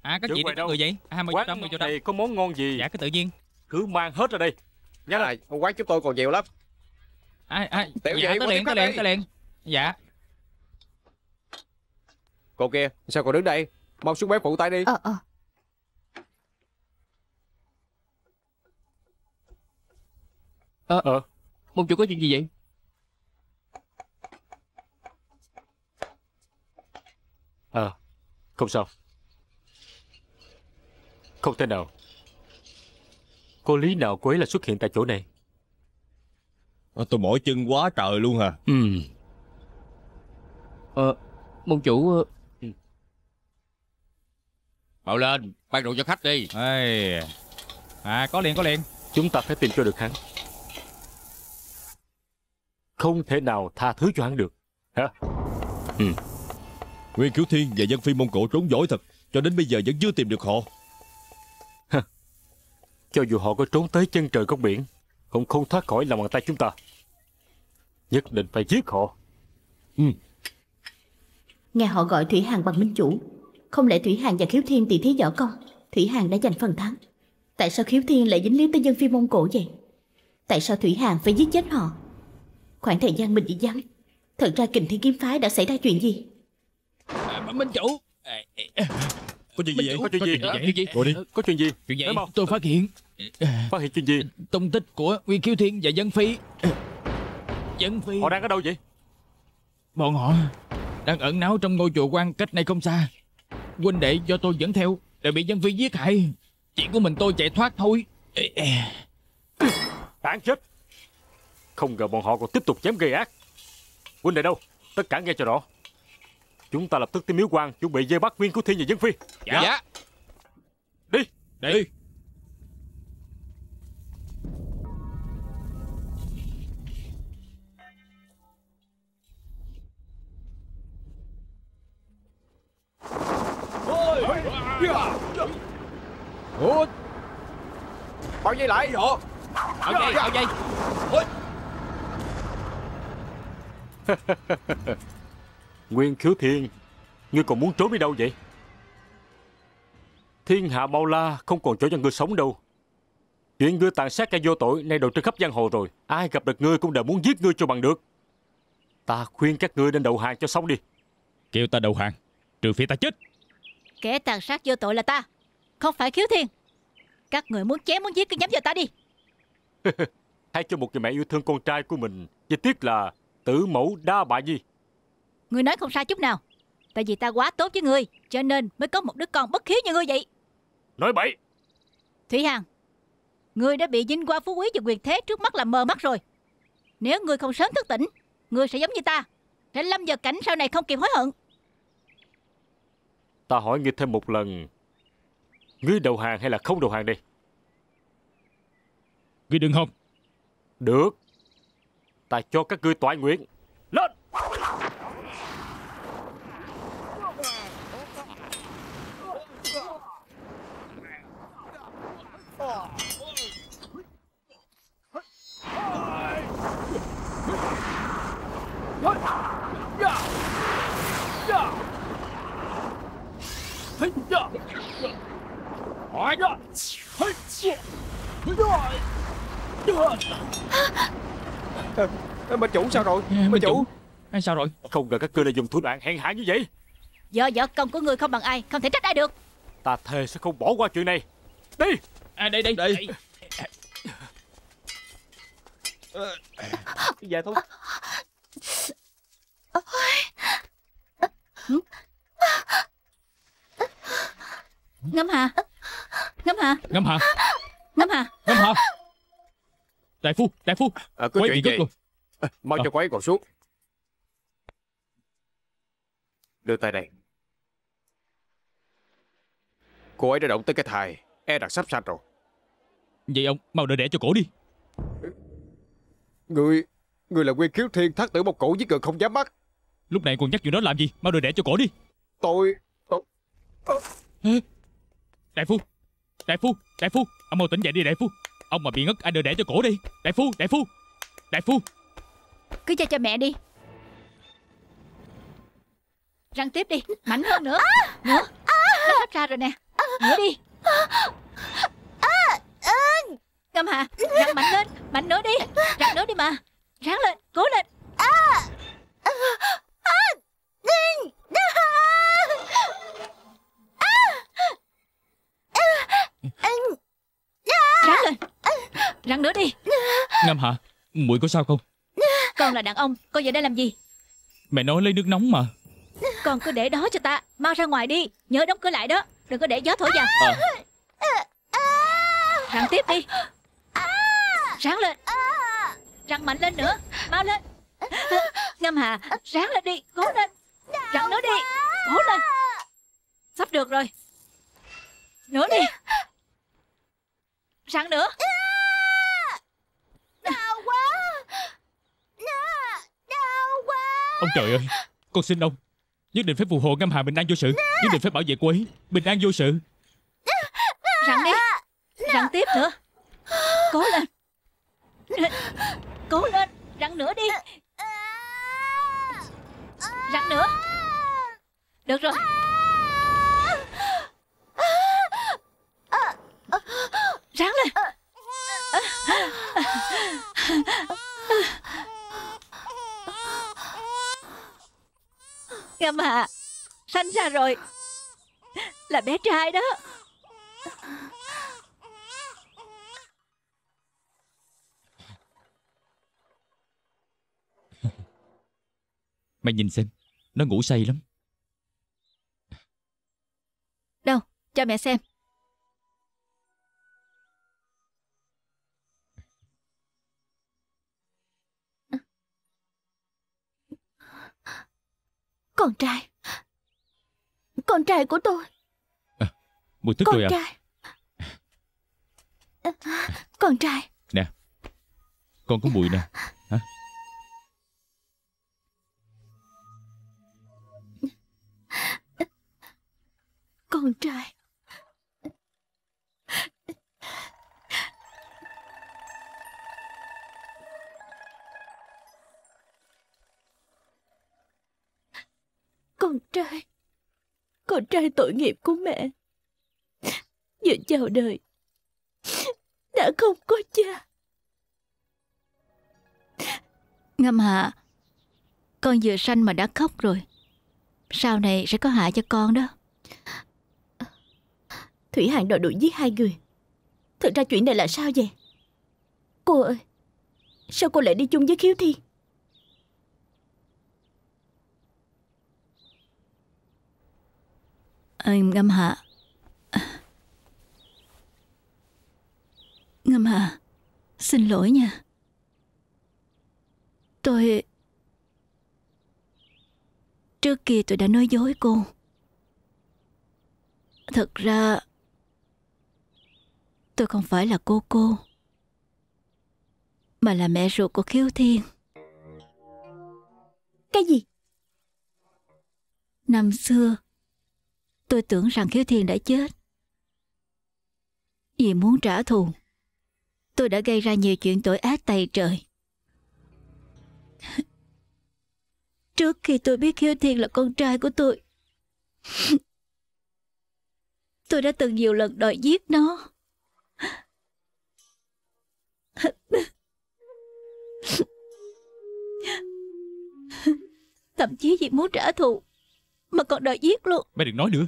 [SPEAKER 4] À các chị đi
[SPEAKER 1] đâu?
[SPEAKER 4] người vậy? À mời
[SPEAKER 1] Quán
[SPEAKER 4] mời
[SPEAKER 1] này có món ngon gì
[SPEAKER 4] Dạ cái tự nhiên.
[SPEAKER 1] Cứ mang hết ra đây Nhanh lên
[SPEAKER 7] À, quán chúng tôi còn nhiều lắm.
[SPEAKER 4] À, à,
[SPEAKER 7] Tiểu
[SPEAKER 4] dạ
[SPEAKER 7] nhị,
[SPEAKER 4] tới liền, tới liền,
[SPEAKER 7] đi.
[SPEAKER 4] tới liền. Dạ.
[SPEAKER 7] Cô kia, sao còn đứng đây? Mau xuống bếp phụ tay đi.
[SPEAKER 6] Ờ ờ
[SPEAKER 1] Ờ
[SPEAKER 3] Mong chủ có chuyện gì vậy
[SPEAKER 1] Ờ Không sao Không thể nào Có lý nào cô ấy là xuất hiện tại chỗ này
[SPEAKER 2] À, tôi mỏi chân quá trời luôn hả?
[SPEAKER 1] Ừ
[SPEAKER 3] Ờ Mong chủ ờ,
[SPEAKER 9] Mau lên, ban đồ cho khách đi.
[SPEAKER 4] Ê. À có liền, có liền.
[SPEAKER 1] Chúng ta phải tìm cho được hắn Không thể nào tha thứ cho hắn được Hả
[SPEAKER 2] Nguyên Khiếu Thiên và dân phi Mông Cổ trốn giỏi thật, cho đến bây giờ vẫn chưa tìm được họ.
[SPEAKER 1] Cho dù họ có trốn tới chân trời góc biển Cũng không thoát khỏi lòng bàn tay chúng ta. Nhất định phải giết họ.
[SPEAKER 10] Nghe họ gọi Thủy Hàn bằng minh chủ Không lẽ Thủy Hàn và Khiếu Thiên tỷ thí võ công? Thủy Hàn đã giành phần thắng. Tại sao Khiếu Thiên lại dính líu tới dân phi Mông Cổ vậy? Tại sao Thủy Hàn phải giết chết họ? Khoảng thời gian mình bị giam Thật ra kình thiên kiếm phái đã xảy ra chuyện gì?
[SPEAKER 4] À, Minh chủ. À, à,
[SPEAKER 2] Có chuyện gì vậy?
[SPEAKER 1] Có chuyện gì?
[SPEAKER 4] Có
[SPEAKER 3] chuyện gì
[SPEAKER 2] Ngồi đi.
[SPEAKER 1] Có chuyện gì?
[SPEAKER 4] Chuyện gì?
[SPEAKER 3] Tôi phát hiện
[SPEAKER 1] Phát hiện chuyện gì?
[SPEAKER 4] Tung tích của Nguyên Khiếu Thiên và Dân Phi. Dân Phi.
[SPEAKER 1] Họ đang ở đâu vậy?
[SPEAKER 4] Bọn họ đang ẩn náu trong ngôi chùa quan cách này không xa. Huynh đệ do tôi dẫn theo đã bị Dân Phi giết hại. Chỉ của mình tôi chạy thoát thôi.
[SPEAKER 1] Đáng chết Không ngờ bọn họ còn tiếp tục dám gây ác Huynh đệ đâu Tất cả nghe cho rõ Chúng ta lập tức tới miếu quan Chuẩn bị dây bắt nguyên của thiên và dân phi
[SPEAKER 9] Dạ.
[SPEAKER 1] Đi
[SPEAKER 2] Đi.
[SPEAKER 7] Ủa? Bao dây lại họ.
[SPEAKER 4] Ao dây, ao dây.
[SPEAKER 1] Nguyên khiếu thiên Ngươi còn muốn trốn đi đâu vậy? Thiên hạ bao la Không còn chỗ cho ngươi sống đâu. Chuyện ngươi tàn sát kẻ vô tội Nay đồ trên khắp giang hồ rồi. Ai gặp được ngươi cũng đều muốn giết ngươi cho bằng được. Ta khuyên các ngươi nên đầu hàng cho xong đi.
[SPEAKER 4] Kêu ta đầu hàng. Trừ phi ta chết.
[SPEAKER 6] Kẻ tàn sát vô tội là ta Không phải khiếu thiên. Các người muốn chém muốn giết cứ nhắm vào ta đi.
[SPEAKER 1] Hay cho một người mẹ yêu thương con trai của mình Chỉ tiếc là tử mẫu đa bại gì
[SPEAKER 6] Người nói không sai chút nào. Tại vì ta quá tốt với người Cho nên mới có một đứa con bất hiếu như ngươi vậy.
[SPEAKER 1] Nói bậy.
[SPEAKER 6] Thủy Hằng Ngươi đã bị vinh hoa phú quý và quyền thế trước mắt làm mờ mắt rồi. Nếu ngươi không sớm thức tỉnh Ngươi sẽ giống như ta. Sẽ lâm vào cảnh sau này không kịp hối hận.
[SPEAKER 1] Ta hỏi ngươi thêm một lần. Ngươi đầu hàng hay là không đầu hàng đây?
[SPEAKER 4] Ngươi đừng hòng.
[SPEAKER 1] Được. Ta cho các ngươi toại nguyện Lên
[SPEAKER 7] Ê, Minh chủ sao rồi?
[SPEAKER 4] Minh
[SPEAKER 7] Minh chủ.
[SPEAKER 4] chủ. À, sao rồi?
[SPEAKER 1] Không ngờ các ngươi đã dùng thủ đoạn hèn hạ như vậy
[SPEAKER 6] Do võ công của ngươi không bằng ai Không thể trách ai được
[SPEAKER 1] Ta thề sẽ không bỏ qua chuyện này Đi
[SPEAKER 4] À đây đây.
[SPEAKER 2] Đây.
[SPEAKER 7] Về thôi.
[SPEAKER 6] Ngâm Hà Ngâm Hà
[SPEAKER 4] Ngâm Hà
[SPEAKER 6] Ngâm Hà
[SPEAKER 4] Ngâm Hà Đại phu Đại phu.
[SPEAKER 7] À, Có
[SPEAKER 4] Quay
[SPEAKER 7] chuyện gì?
[SPEAKER 4] rồi
[SPEAKER 7] à, Mau cho cô ấy còn xuống. Đưa tay đây. Cô ấy đã động tới cái thai. E đặt sắp sạch rồi.
[SPEAKER 4] Vậy ông mau đợi đẻ cho cổ đi.
[SPEAKER 7] Người Người là nguyên khiếu thiên thắt tử một cổ với người không dám bắt.
[SPEAKER 4] Lúc này còn nhắc chuyện đó làm gì? Mau đợi đẻ cho cổ đi.
[SPEAKER 7] Tôi Tôi
[SPEAKER 4] Đại phu Đại phu Đại phu, Ông mau tỉnh dậy đi, đại phu. Ông mà bị ngất ai đưa đẻ cho cổ đi. Đại phu Đại phu Đại phu.
[SPEAKER 6] Cứ cho cho mẹ đi. Răng tiếp đi, Mạnh hơn nữa. Nữa. Nó sắp ra rồi nè. Nữa đi. Ngâm Hà, Răng mạnh lên, Mạnh nữa đi. Răng nữa đi mà. Ráng lên, Cố lên Ráng lên Răng nữa đi.
[SPEAKER 4] Ngâm Hà Muội có sao không?
[SPEAKER 6] Con là đàn ông Con về đây làm gì?
[SPEAKER 4] Mẹ nói lấy nước nóng mà.
[SPEAKER 6] Con cứ để đó cho ta Mau ra ngoài đi Nhớ đóng cửa lại đó Đừng có để gió thổi vào. Răng tiếp đi. Ráng lên. Răng mạnh lên nữa Mau lên. Ngâm Hà Ráng lên đi Cố lên. Răng nữa đi Cố lên. Sắp được rồi. Nữa đi. Răng nữa
[SPEAKER 4] Ông trời ơi, Con xin ông, Nhất định phải phù hộ Ngâm Hà bình an vô sự, Nhất định phải bảo vệ cô ấy, Bình an vô sự.
[SPEAKER 6] Rặn đi Rặn tiếp nữa. Cố lên. Cố lên Răng nữa đi. Răng nữa. Được rồi. Ráng lên. Ngâm Hà Sanh ra rồi. Là bé trai đó.
[SPEAKER 4] Mày nhìn xem Nó ngủ say lắm.
[SPEAKER 6] Đâu cho mẹ xem
[SPEAKER 10] Con trai. Con trai của tôi.
[SPEAKER 4] Mùi thức
[SPEAKER 10] Con
[SPEAKER 4] rồi à
[SPEAKER 10] trai. Con trai.
[SPEAKER 4] Nè Con có mùi nè. Hả?
[SPEAKER 10] Con trai Con trai. Con trai tội nghiệp của mẹ. Vừa chào đời. Đã không có cha.
[SPEAKER 6] Ngâm Hạ Con vừa sanh mà đã khóc rồi. Sau này sẽ có hại cho con đó.
[SPEAKER 10] Thủy Hàn đòi đuổi giết hai người. Thực ra chuyện này là sao vậy? Cô ơi Sao cô lại đi chung với Khiếu Thiên
[SPEAKER 6] Ngâm Hạ Ngâm Hạ Xin lỗi nha. Tôi Trước kia tôi đã nói dối cô. Thật ra Tôi không phải là cô cô Mà là mẹ ruột của Khiếu Thiên.
[SPEAKER 10] Cái gì?
[SPEAKER 6] Năm xưa Tôi tưởng rằng Khiếu Thiên đã chết. Vì muốn trả thù, Tôi đã gây ra nhiều chuyện tội ác tày trời. Trước khi tôi biết Khiếu Thiên là con trai của tôi Tôi đã từng nhiều lần đòi giết nó. Thậm chí vì muốn trả thù Mà còn đòi giết luôn.
[SPEAKER 4] Mày đừng nói nữa.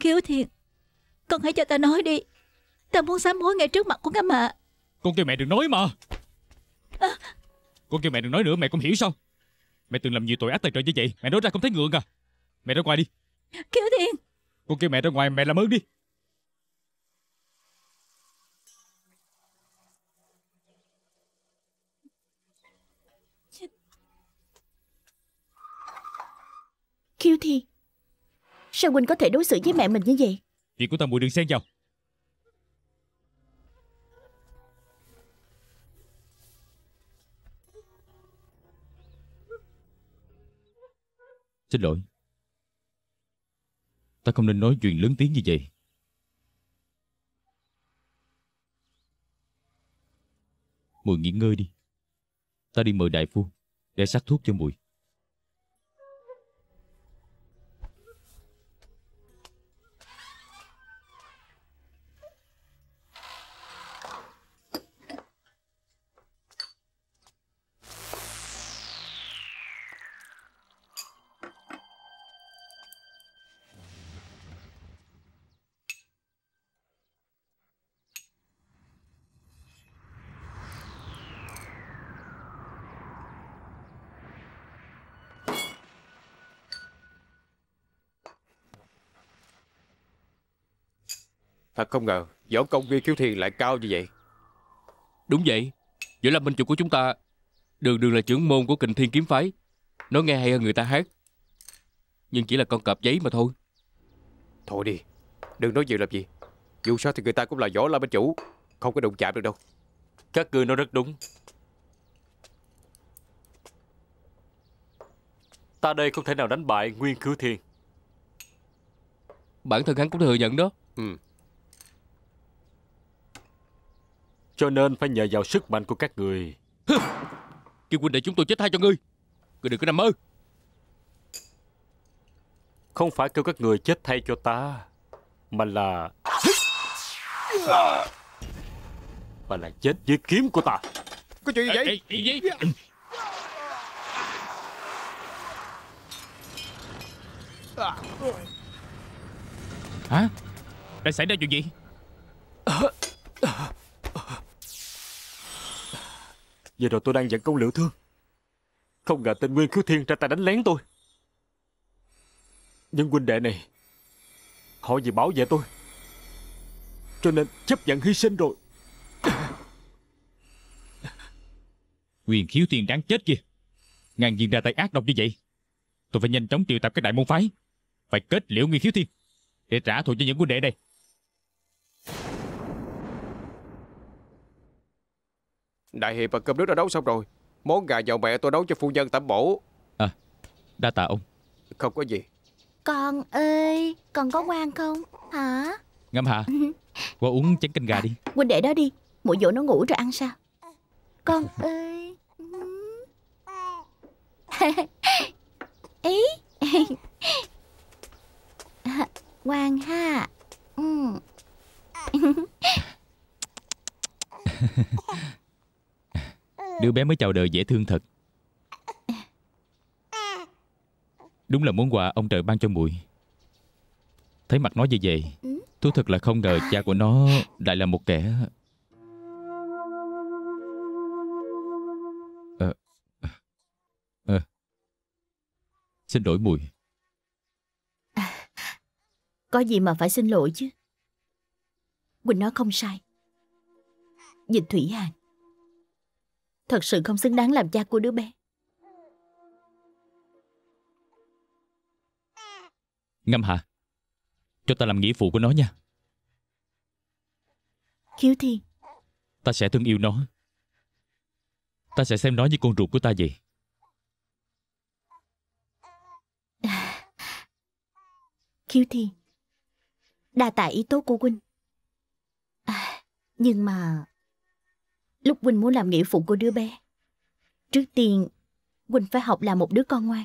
[SPEAKER 6] Khiếu Thiên Con hãy cho ta nói đi. Ta muốn sám hối ngay trước mặt của ngắm hạ
[SPEAKER 4] Con kêu mẹ đừng nói mà. Con kêu mẹ đừng nói nữa mẹ không hiểu sao. Mẹ từng làm nhiều tội ác tày trời như vậy Mẹ nói ra không thấy ngượng à. Mẹ ra ngoài đi.
[SPEAKER 6] Khiếu Thiên
[SPEAKER 4] Cô kêu mẹ ra ngoài mẹ làm ơn đi.
[SPEAKER 10] Khiêu Thiên Sao huynh có thể đối xử với mẹ mình như vậy
[SPEAKER 4] Việc của ta mùi đừng xen vào. Xin lỗi. Ta không nên nói chuyện lớn tiếng như vậy. Mùi nghỉ ngơi đi. Ta đi mời đại phu, để sắc thuốc cho mùi.
[SPEAKER 7] Thật không ngờ Võ công viên khiếu thiên lại cao như vậy
[SPEAKER 9] Đúng vậy. Võ Lâm Minh Chủ của chúng ta đường đường là trưởng môn của kình thiên kiếm phái. Nó nghe hay hơn người ta hát. Nhưng chỉ là con cọp giấy mà thôi.
[SPEAKER 7] Thôi đi Đừng nói nhiều làm gì Dù sao thì người ta cũng là võ lâm minh chủ Không có đụng chạm được đâu
[SPEAKER 1] Các ngươi nói rất đúng. Ta đây không thể nào đánh bại Nguyên Khiếu Thiên.
[SPEAKER 9] Bản thân hắn cũng thừa nhận đó.
[SPEAKER 7] Ừ
[SPEAKER 1] Cho nên phải nhờ vào sức mạnh của các người.
[SPEAKER 9] Kêu huynh đệ chúng tôi chết thay cho ngươi. Ngươi đừng có nằm mơ.
[SPEAKER 1] Không phải kêu các người chết thay cho ta, mà là... Mà là chết với kiếm của ta.
[SPEAKER 7] Có chuyện gì vậy
[SPEAKER 4] Ê, ê, gì? Hả? Đã xảy ra chuyện gì?
[SPEAKER 1] Giờ rồi tôi đang dẫn công liệu thương. Không ngờ tên Nguyên Khiếu Thiên ra tay đánh lén tôi. Nhưng huynh đệ này, họ vì bảo vệ tôi. Cho nên chấp nhận hy sinh rồi.
[SPEAKER 4] Quyền khiếu thiên đáng chết kia. Ngàn nhiên ra tay ác độc như vậy. Tôi phải nhanh chóng triệu tập các đại môn phái. Phải kết liễu Nguyên khiếu thiên. Để trả thù cho những huynh đệ đây.
[SPEAKER 7] Đại hiệp và cơm nước đã nấu xong rồi. Món gà dầu mẹ tôi nấu cho phu nhân tẩm bổ.
[SPEAKER 4] Đa tạ ông.
[SPEAKER 7] Không có gì.
[SPEAKER 10] Con ơi Con có ngoan không? Hả?
[SPEAKER 4] Ngâm hạ. Qua uống chén canh gà đi.
[SPEAKER 10] Huynh để đó đi. Muội dỗ nó ngủ rồi ăn sao? Con ơi. Ý. Ngoan ha. Ừ.
[SPEAKER 4] Đứa bé mới chào đời dễ thương thật. Đúng là món quà ông trời ban cho muội. Thấy mặt nó như vậy, thú thật là không ngờ cha của nó lại là một kẻ... à, à, xin lỗi mùi.
[SPEAKER 10] Có gì mà phải xin lỗi chứ Quỳnh nói không sai Dịch Thủy Hàn Thật sự không xứng đáng làm cha của đứa bé
[SPEAKER 4] Ngâm hạ, cho ta làm nghĩa phụ của nó nha.
[SPEAKER 10] Khiếu Thiên
[SPEAKER 4] Ta sẽ thương yêu nó. Ta sẽ xem nó như con ruột của ta vậy.
[SPEAKER 10] Khiếu Thiên Đa tạ ý tốt của Huynh à, Nhưng mà Lúc Huynh muốn làm nghĩa phụ của đứa bé, Trước tiên Huynh phải học làm một đứa con ngoan.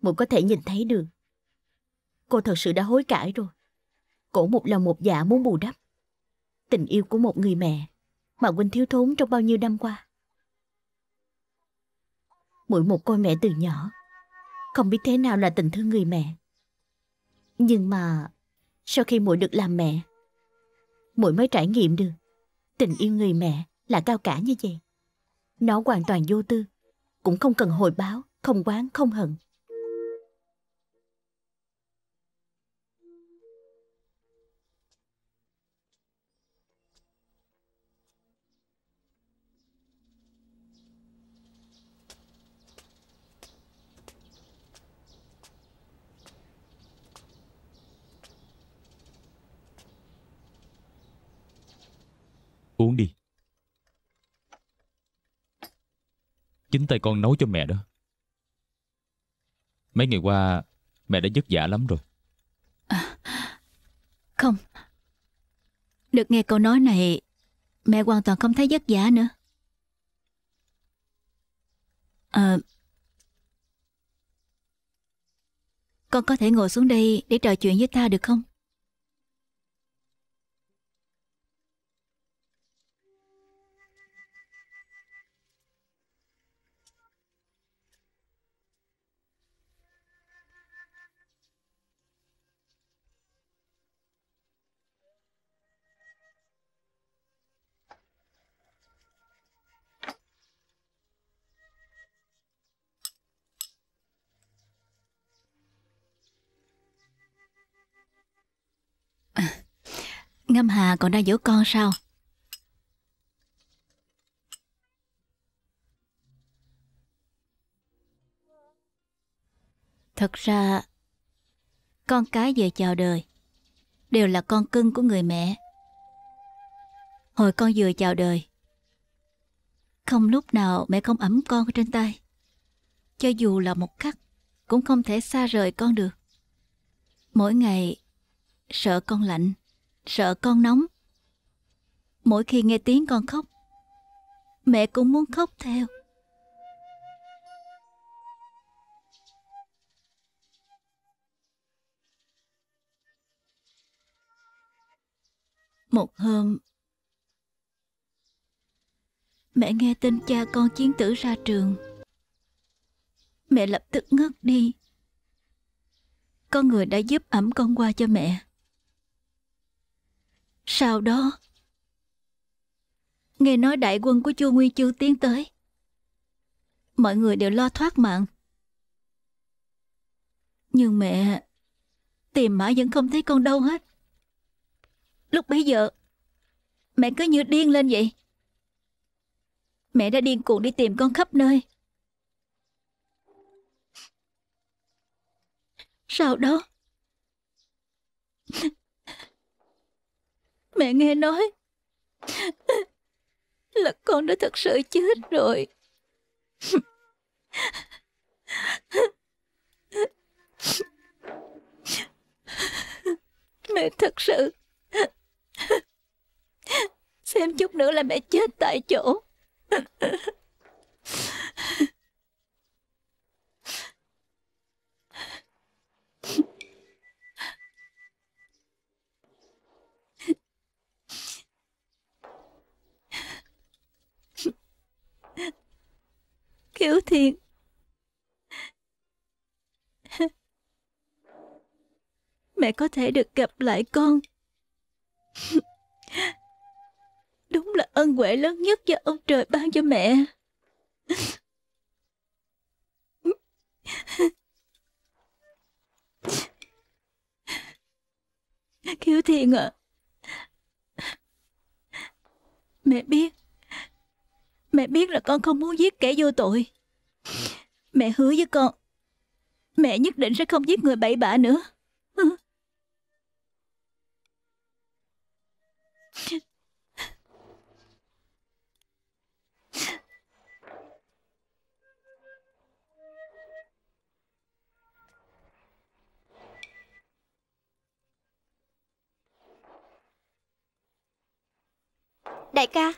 [SPEAKER 10] Muội có thể nhìn thấy được. Cô thật sự đã hối cải rồi. Cổ một lòng một dạ muốn bù đắp. Tình yêu của một người mẹ Mà Huynh thiếu thốn trong bao nhiêu năm qua. Muội một cô mẹ từ nhỏ Không biết thế nào là tình thương người mẹ. Nhưng mà Sau khi muội được làm mẹ muội mới trải nghiệm được Tình yêu người mẹ là cao cả như vậy. Nó hoàn toàn vô tư, Cũng không cần hồi báo, Không oán, không hận.
[SPEAKER 4] Uống đi. Chính tay con nấu cho mẹ đó. Mấy ngày qua mẹ đã vất vả lắm rồi.
[SPEAKER 6] À, không. Được nghe câu nói này, mẹ hoàn toàn không thấy vất vả nữa. À, con có thể ngồi xuống đây để trò chuyện với ta được không? Ngâm Hà còn đang dỗ con sao? Thật ra, con cái về chào đời đều là con cưng của người mẹ. Hồi con vừa chào đời, không lúc nào mẹ không ấm con trên tay. Cho dù là một khắc, cũng không thể xa rời con được. Mỗi ngày, sợ con lạnh, sợ con nóng. Mỗi khi nghe tiếng con khóc, mẹ cũng muốn khóc theo. Một hôm, mẹ nghe tin cha con chiến tử ra trường. Mẹ lập tức ngất đi. Con người đã giúp ẩm con qua cho mẹ. Sau đó, nghe nói đại quân của Chu Nguyên Chu tiến tới. Mọi người đều lo thoát mạng. Nhưng mẹ tìm mãi vẫn không thấy con đâu hết. Lúc bấy giờ, mẹ cứ như điên lên vậy. Mẹ đã điên cuồng đi tìm con khắp nơi. Sau đó, mẹ nghe nói là con đã thật sự chết rồi. Mẹ thật sự Xem chút nữa là mẹ chết tại chỗ Kiều Thiên Mẹ có thể được gặp lại con. Đúng là ân huệ lớn nhất do ông trời ban cho mẹ. Kiều Thiên ạ. Mẹ biết Mẹ biết là con không muốn giết kẻ vô tội. Mẹ hứa với con Mẹ nhất định sẽ không giết người bậy bạ nữa.
[SPEAKER 5] Đại ca.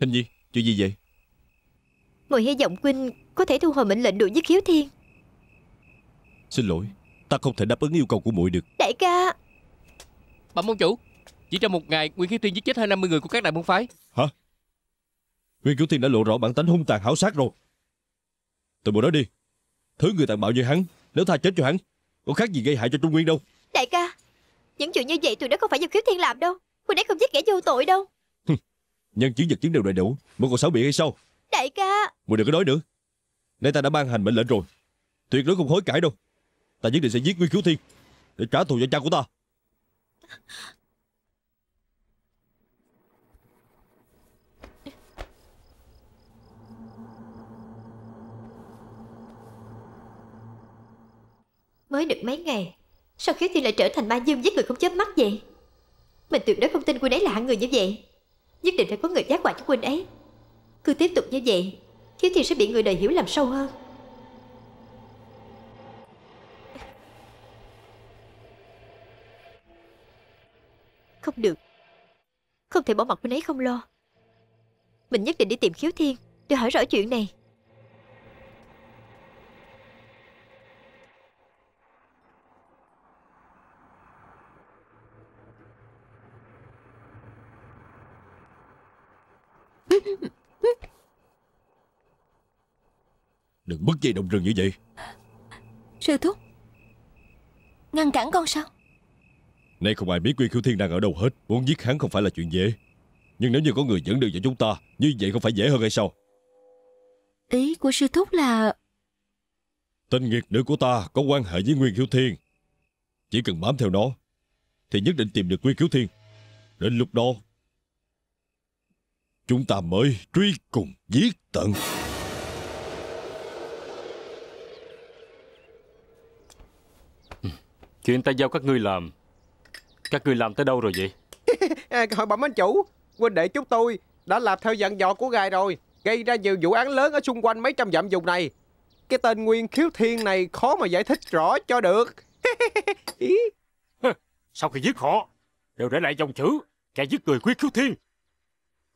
[SPEAKER 2] Hình gì? Chuyện gì vậy?
[SPEAKER 5] Ngồi hy vọng huynh có thể thu hồi mệnh lệnh đuổi giết khiếu thiên.
[SPEAKER 2] Xin lỗi Ta không thể đáp ứng yêu cầu của muội được.
[SPEAKER 5] Đại ca.
[SPEAKER 9] Bẩm môn chủ Chỉ trong một ngày Nguyên Khiếu Thiên giết chết hơn 50 người của các đại môn phái.
[SPEAKER 2] Hả? Nguyên Cửu Thiên đã lộ rõ bản tánh hung tàn hảo sát rồi. Từ bộ đó đi Thứ người tàn bạo như hắn Nếu tha chết cho hắn Có khác gì gây hại cho Trung Nguyên đâu.
[SPEAKER 5] Đại ca Những chuyện như vậy tụi đó không phải do khiếu thiên làm đâu. Huynh ấy không giết kẻ vô tội đâu
[SPEAKER 2] Nhân chứng vật chứng đều đầy đủ. Mới còn xáo biện hay sao?
[SPEAKER 5] Đại ca.
[SPEAKER 2] Muội đừng có nói nữa. Nay ta đã ban hành mệnh lệnh rồi. Tuyệt đối không hối cải đâu. Ta nhất định sẽ giết Nguyên Cửu Thiên Để trả thù cho cha của ta.
[SPEAKER 5] Mới được mấy ngày Sao khiếu thiên lại trở thành ma dương giết người không chớp mắt vậy? Mình tuyệt đối không tin cô đấy là hạng người như vậy Nhất định phải có người giác quả cho huynh ấy. Cứ tiếp tục như vậy Khiếu Thiên sẽ bị người đời hiểu làm sâu hơn. Không được. Không thể bỏ mặt huynh ấy không lo. Mình nhất định đi tìm Khiếu Thiên Để hỏi rõ chuyện này.
[SPEAKER 2] Đừng bất dây động rừng như vậy.
[SPEAKER 6] Sư thúc Ngăn cản con sao?
[SPEAKER 2] Nay không ai biết Nguyên Khiếu Thiên đang ở đâu hết. Muốn giết hắn không phải là chuyện dễ. Nhưng nếu như có người dẫn đường cho chúng ta Như vậy không phải dễ hơn hay sao?
[SPEAKER 6] Ý của sư thúc là
[SPEAKER 2] Tên nghiệt nữ của ta có quan hệ với Nguyên Khiếu Thiên. Chỉ cần bám theo nó Thì nhất định tìm được Nguyên Khiếu Thiên. Đến lúc đó Chúng ta mới truy cùng giết tận.
[SPEAKER 1] Chuyện ta giao các ngươi làm Các ngươi làm tới đâu rồi vậy?
[SPEAKER 7] À, Hỏi bẩm anh chủ Huynh đệ chúng tôi đã làm theo dặn dò của ngài rồi Gây ra nhiều vụ án lớn ở xung quanh mấy trăm dặm vùng này. Cái tên Nguyên Khiếu Thiên này khó mà giải thích rõ cho được.
[SPEAKER 1] Sau khi giết họ Đều để lại dòng chữ Kẻ giết người quyết khiếu thiên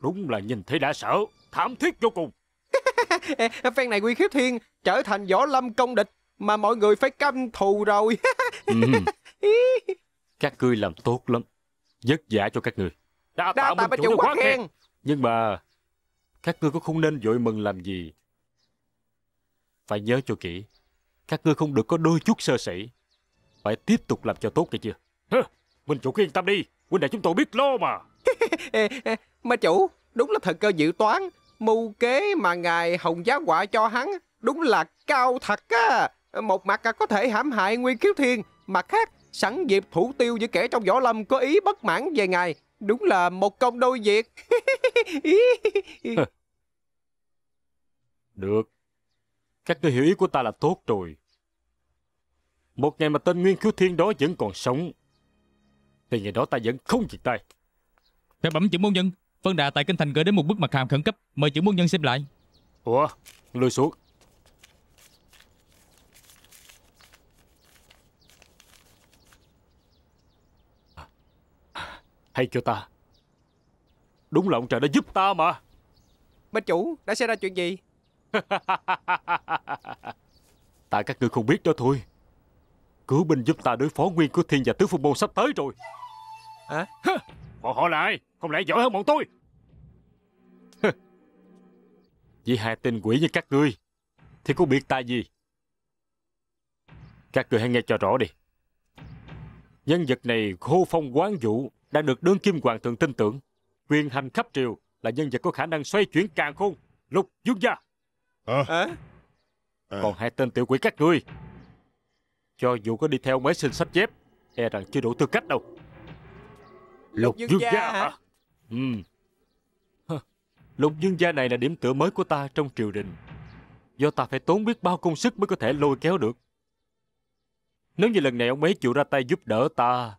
[SPEAKER 1] Đúng là nhìn thấy đã sợ. Thảm thiết vô cùng.
[SPEAKER 7] Phen này Nguyên Khiếu Thiên trở thành võ lâm công địch Mà mọi người phải căm thù rồi.
[SPEAKER 1] Ừ. Các ngươi làm tốt lắm. Vất vả cho các ngươi Đa
[SPEAKER 7] Đa tạ bá chủ quá khen.
[SPEAKER 1] Nhưng mà Các ngươi cũng không nên vội mừng làm gì? Phải nhớ cho kỹ Các ngươi không được có đôi chút sơ sẩy. Phải tiếp tục làm cho tốt nghe chưa? Hơ, Minh chủ cứ yên tâm đi. Huynh đệ chúng tôi biết lo mà
[SPEAKER 7] Mà chủ, Đúng là thần cơ, dự toán. Mưu kế mà ngài Hồng Giá Họa cho hắn, Đúng là cao thật á. Một mặt à, có thể hãm hại Nguyên Kiếu Thiên, Mặt khác, sẵn dịp thủ tiêu với kẻ trong võ lâm có ý bất mãn về ngài, Đúng là một công đôi việc.
[SPEAKER 1] Được. Các ngươi hiểu ý của ta là tốt rồi. Một ngày mà tên Nguyên Khiếu Thiên đó vẫn còn sống, Thì ngày đó ta vẫn không chịu tay.
[SPEAKER 4] Phải bẩm trưởng môn nhân Vân Đà tại Kinh Thành gửi đến một bức mật hàm khẩn cấp. Mời trưởng môn nhân xem lại.
[SPEAKER 1] Ủa Lùi xuống. Hay cho ta? Đúng là ông trời đã giúp ta mà.
[SPEAKER 7] Bá chủ đã xảy ra chuyện gì?
[SPEAKER 1] Tại các ngươi không biết đó thôi. Cứu binh giúp ta đối phó nguyên của thiên và tứ phương môn sắp tới rồi.
[SPEAKER 7] Hả
[SPEAKER 1] Bọn họ là ai Không lẽ giỏi hơn bọn tôi? Vì hai tên quỷ như các ngươi Thì có biệt tài gì? Các ngươi hãy nghe cho rõ đi. Nhân vật này khô phong quán vũ Đang được đương kim hoàng thượng tin tưởng. Quyền hành khắp triều Là nhân vật có khả năng xoay chuyển càng khôn Lục dương gia.
[SPEAKER 7] Hả?
[SPEAKER 1] Còn hai tên tiểu quỷ các ngươi Cho dù có đi theo mấy sinh sách chép E rằng chưa đủ tư cách đâu Lục
[SPEAKER 7] Dương
[SPEAKER 1] dương
[SPEAKER 7] gia hả?
[SPEAKER 1] Ừ. Lục dương gia này là điểm tựa mới của ta trong triều đình. Do ta phải tốn biết bao công sức mới có thể lôi kéo được. Nếu như lần này ông ấy chịu ra tay giúp đỡ ta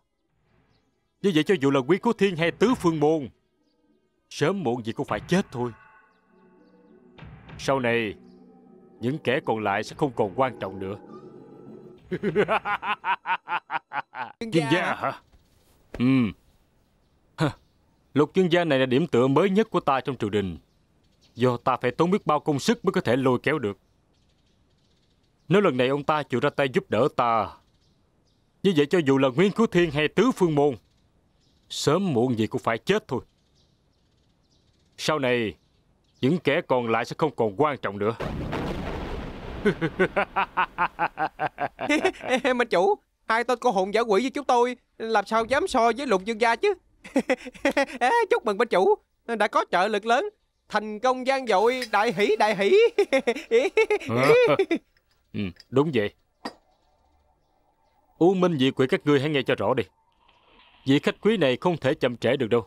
[SPEAKER 1] Như vậy cho dù là quý cố thiên hay tứ phương môn Sớm muộn gì cũng phải chết thôi. Sau này Những kẻ còn lại sẽ không còn quan trọng nữa. Chuyên gia hả? Ừ. Lục chuyên gia này là điểm tựa mới nhất của ta trong triều đình. Do ta phải tốn biết bao công sức mới có thể lôi kéo được. Nếu lần này ông ta chịu ra tay giúp đỡ ta, như vậy cho dù là Nguyên Cứu Thiên hay Tứ Phương Môn, sớm muộn gì cũng phải chết thôi. Sau này, những kẻ còn lại sẽ không còn quan trọng nữa.
[SPEAKER 7] Mà chủ Hai tên cô hồn giả quỷ với chúng tôi Làm sao dám so với lục dương gia chứ Chúc mừng bá chủ Đã có trợ lực lớn Thành công gian dội đại hỷ đại hỷ
[SPEAKER 1] ừ, đúng vậy. U Minh dị quỷ các ngươi hãy nghe cho rõ đi. Vị khách quý này không thể chậm trễ được đâu.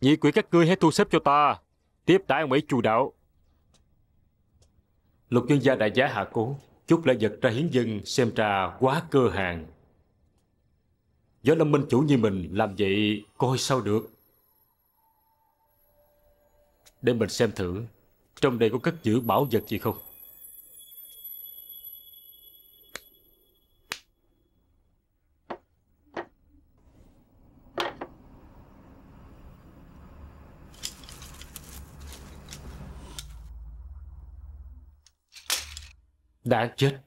[SPEAKER 1] Nhị quỷ các ngươi hãy thu xếp cho ta. Tiếp đãi ông ấy chu đạo. Lục nhân gia đại giá hạ cố. Chút lễ vật ra hiến dân xem ra quá cơ hàng với lâm minh chủ như mình làm vậy coi sao được. Để mình xem thử Trong đây có cất giữ bảo vật gì không? Đáng chết.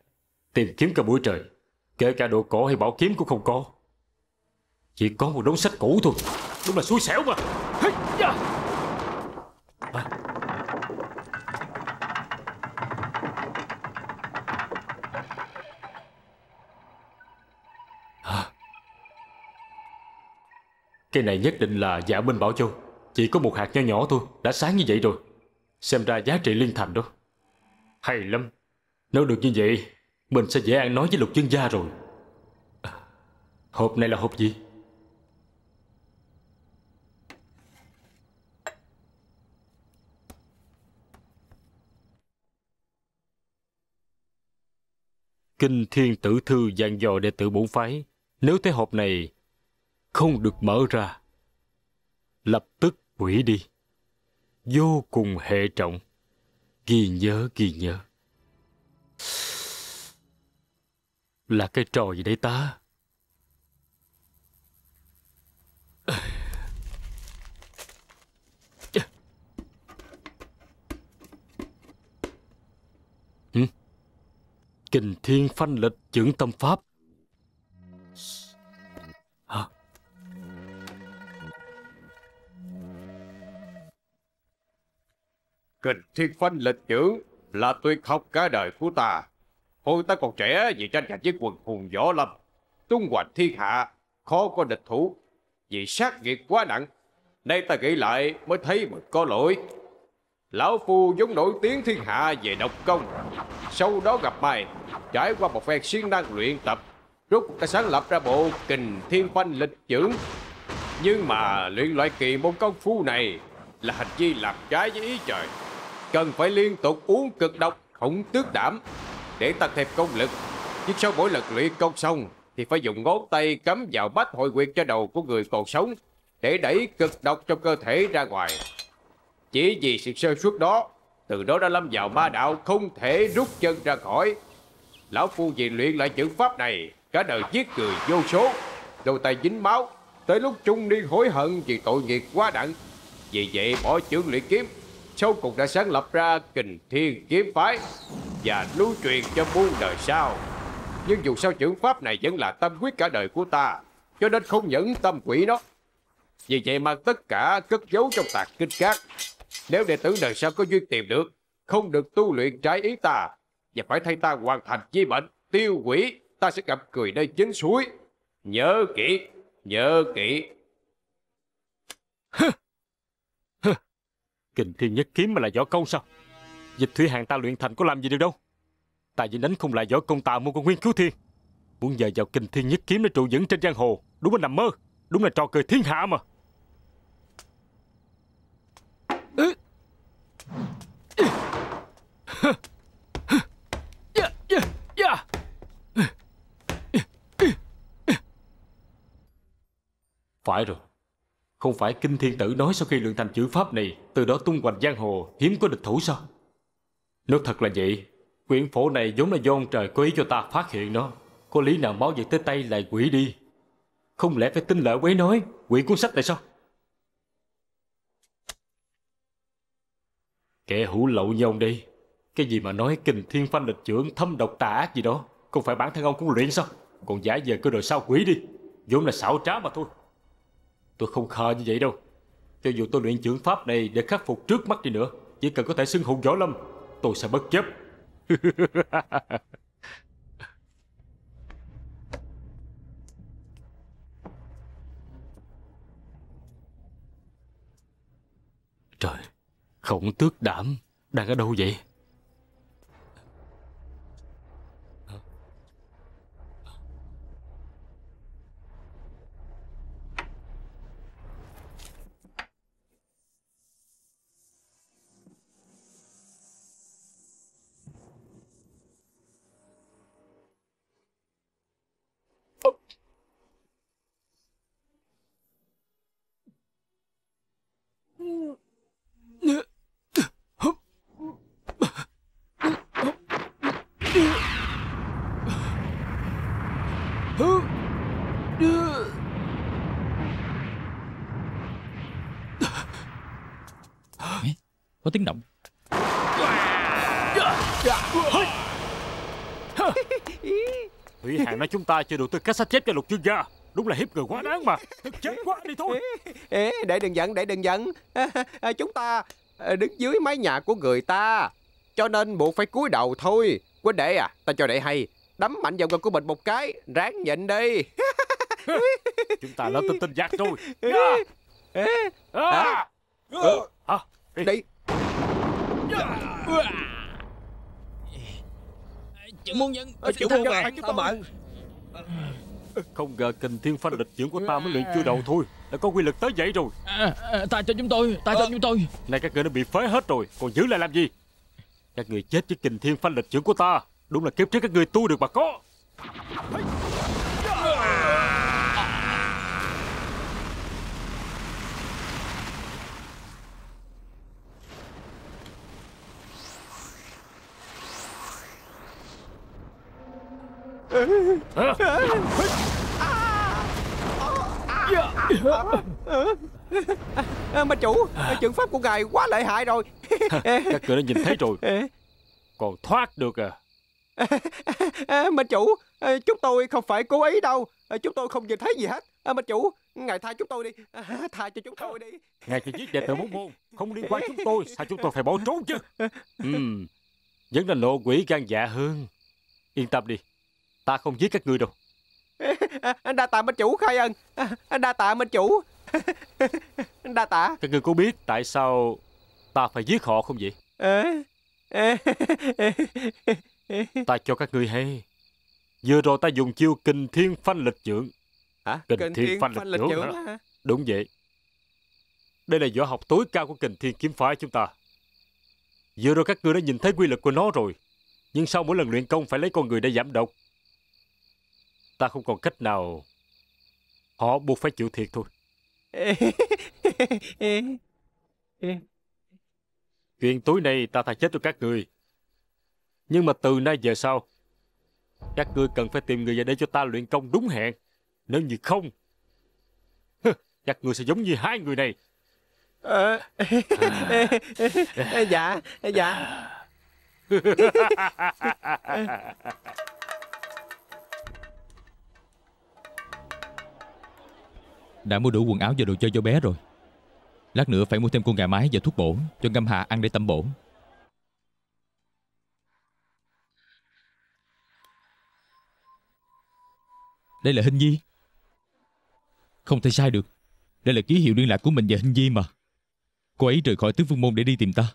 [SPEAKER 1] Tìm kiếm cả buổi trời, Kể cả đồ cổ hay bảo kiếm cũng không có. Chỉ có một đống sách cũ thôi. Đúng là xui xẻo mà. Da. À. À. Cái này nhất định là giả Minh Bảo Châu. Chỉ có một hạt nho nhỏ thôi Đã sáng như vậy rồi. Xem ra giá trị liên thành đó. Hay lắm. Nếu được như vậy Mình sẽ dễ ăn nói với lục dân gia rồi. À, Hộp này là hộp gì Kinh Thiên Tử Thư dặn dò đệ tử bổn phái, nếu thấy hộp này không được mở ra, lập tức hủy đi. Vô cùng hệ trọng. Ghi nhớ, ghi nhớ. Là cái trò gì đấy ta? Kình thiên phanh lịch trưởng tâm pháp. Hả?
[SPEAKER 7] Kình thiên phanh lịch trưởng là tuyệt học cả đời của ta. Hồi ta còn trẻ vì tranh giành với quần hùng võ lâm, tung hoành thiên hạ, khó có địch thủ, vì sát nghiệt quá nặng. Nay ta nghĩ lại mới thấy mình có lỗi. Lão Phu vốn nổi tiếng thiên hạ về độc công. Sau đó gặp mày, trải qua một phen siêng năng luyện tập, rút đã sáng lập ra bộ kình thiên phanh lịch trưởng. Nhưng mà luyện loại kỳ môn công phu này là hành vi làm trái với ý trời. Cần phải liên tục uống cực độc khổng tước đảm để tăng thêm công lực. Nhưng sau mỗi lần luyện công xong thì phải dùng ngón tay cắm vào bách hội quyệt cho đầu của người còn sống để đẩy cực độc trong cơ thể ra ngoài. Chỉ vì sự sơ suất đó, từ đó đã lâm vào ma đạo không thể rút chân ra khỏi. Lão Phu vì luyện lại chữ pháp này, cả đời giết người vô số, đầu tay dính máu, tới lúc trung niên hối hận vì tội nghiệp quá nặng. Vì vậy bỏ chương luyện kiếm, sau cùng đã sáng lập ra kình thiên kiếm phái và lưu truyền cho muôn đời sau. Nhưng dù sao chữ pháp này vẫn là tâm huyết cả đời của ta, cho nên không nhẫn tâm quỷ nó. Vì vậy mà tất cả cất giấu trong tạc kinh cát. Nếu đệ tử đời sau có duyên tìm được, không được tu luyện trái ý ta, và phải thay ta hoàn thành chi mệnh, tiêu quỷ, ta sẽ gặp cười nơi chính suối. Nhớ kỹ, nhớ kỹ.
[SPEAKER 1] Kình thiên nhất kiếm mà là võ công sao? Dịch thủy hàng ta luyện thành có làm gì được đâu. Ta chỉ đánh không lại võ công tà môn của nguyên cứu thiên. Muốn nhờ vào kình thiên nhất kiếm để trụ vững trên giang hồ, đúng là nằm mơ. Đúng là trò cười thiên hạ mà. Phải rồi. Không phải Kinh Thiên Tử nói sau khi luyện thành chữ pháp này, từ đó tung hoành giang hồ, hiếm có địch thủ sao? Nếu thật là vậy, quyển phổ này giống là do ông trời cố ý cho ta phát hiện nó. Có lý nào máu vật tới tay lại quỷ đi? Không lẽ phải tin lời quấy nói, quỷ cuốn sách này sao? Kẻ hữu lậu như ông đi cái gì mà nói kình thiên phanh lịch trưởng thâm độc tà ác gì đó, không phải bản thân ông cũng luyện sao? Còn giả giờ cơ đòi sao quỷ đi, vốn là xảo trá mà thôi. Tôi không khờ như vậy đâu. Cho dù tôi luyện trưởng pháp này để khắc phục trước mắt đi nữa, chỉ cần có thể xưng hùng võ lâm, tôi sẽ bất chấp. Trời, khổng tước đảm đang ở đâu vậy? Ta chưa đủ tư cách sát chết cho lục dương gia Đúng là hiếp người quá đáng mà Thật chết quá đi thôi
[SPEAKER 7] Ê, để đừng giận, để đừng giận. À, chúng ta à, đứng dưới mái nhà của người ta. Cho nên buộc phải cúi đầu thôi. Huynh đệ à, ta cho đệ hay. Đấm mạnh vào ngực của mình một cái. Ráng nhịn đi.
[SPEAKER 1] Chúng ta đã tin tin giác rồi à. À. À. Đi.
[SPEAKER 7] Đi.
[SPEAKER 4] Muốn nhận
[SPEAKER 2] Chủ muôn à, ta bạn.
[SPEAKER 1] Không ngờ kình thiên phanh lịch dưỡng của ta mới luyện chưa đầu thôi Đã có quy lực tới vậy rồi.
[SPEAKER 4] À, à, Ta cho chúng tôi Ta cho chúng tôi.
[SPEAKER 1] Này các người đã bị phế hết rồi Còn giữ lại làm gì? Các người chết với kình thiên phanh lịch dưỡng của ta Đúng là kiếp trước các người tu được mà có.
[SPEAKER 7] À, mà chủ, trận pháp của ngài quá lợi hại rồi.
[SPEAKER 1] Các người đã nhìn thấy rồi
[SPEAKER 7] Ê,
[SPEAKER 1] Còn thoát được à
[SPEAKER 7] mà chủ, à, chúng tôi không phải cố ý đâu. Chúng tôi không nhìn thấy gì hết. Mà chủ, ngài tha chúng tôi đi. Tha cho chúng tôi đi.
[SPEAKER 1] Ngài chỉ giết đệ tử bốn môn Không liên quan chúng tôi Sao chúng tôi phải bỏ trốn chứ Ừm Vẫn là lộ quỷ gan dạ hơn Yên tâm đi Ta không giết các người đâu
[SPEAKER 7] đa tạ minh chủ khai ân. Đa tạ minh chủ. đa tạ.
[SPEAKER 1] Các người có biết tại sao Ta phải giết họ không vậy Ta cho các người hay Vừa rồi ta dùng chiêu kinh thiên phanh lịch trưởng
[SPEAKER 7] Hả?
[SPEAKER 1] Kình
[SPEAKER 7] Kình
[SPEAKER 1] thiên
[SPEAKER 7] thiên
[SPEAKER 1] phanh
[SPEAKER 7] phanh
[SPEAKER 1] lịch
[SPEAKER 7] lịch
[SPEAKER 1] trưởng hả? Đúng vậy Đây là võ học tối cao của kình thiên kiếm phái chúng ta Vừa rồi các người đã nhìn thấy quy lực của nó rồi Nhưng sau mỗi lần luyện công phải lấy con người để giảm độc Ta không còn cách nào. Họ buộc phải chịu thiệt thôi. Chuyện tối nay ta thà chết cho các người. Nhưng mà từ nay về sau Các ngươi cần phải tìm người về đây cho ta luyện công đúng hẹn. Nếu như không Các ngươi sẽ giống như hai người này.
[SPEAKER 7] Ờ, dạ, dạ.
[SPEAKER 4] Đã mua đủ quần áo và đồ chơi cho bé rồi. Lát nữa phải mua thêm con gà mái và thuốc bổ Cho ngâm hà ăn để tâm bổ. Đây là Hình Nhi. Không thể sai được. Đây là ký hiệu liên lạc của mình và Hình Nhi mà. Cô ấy rời khỏi tứ phương môn để đi tìm ta.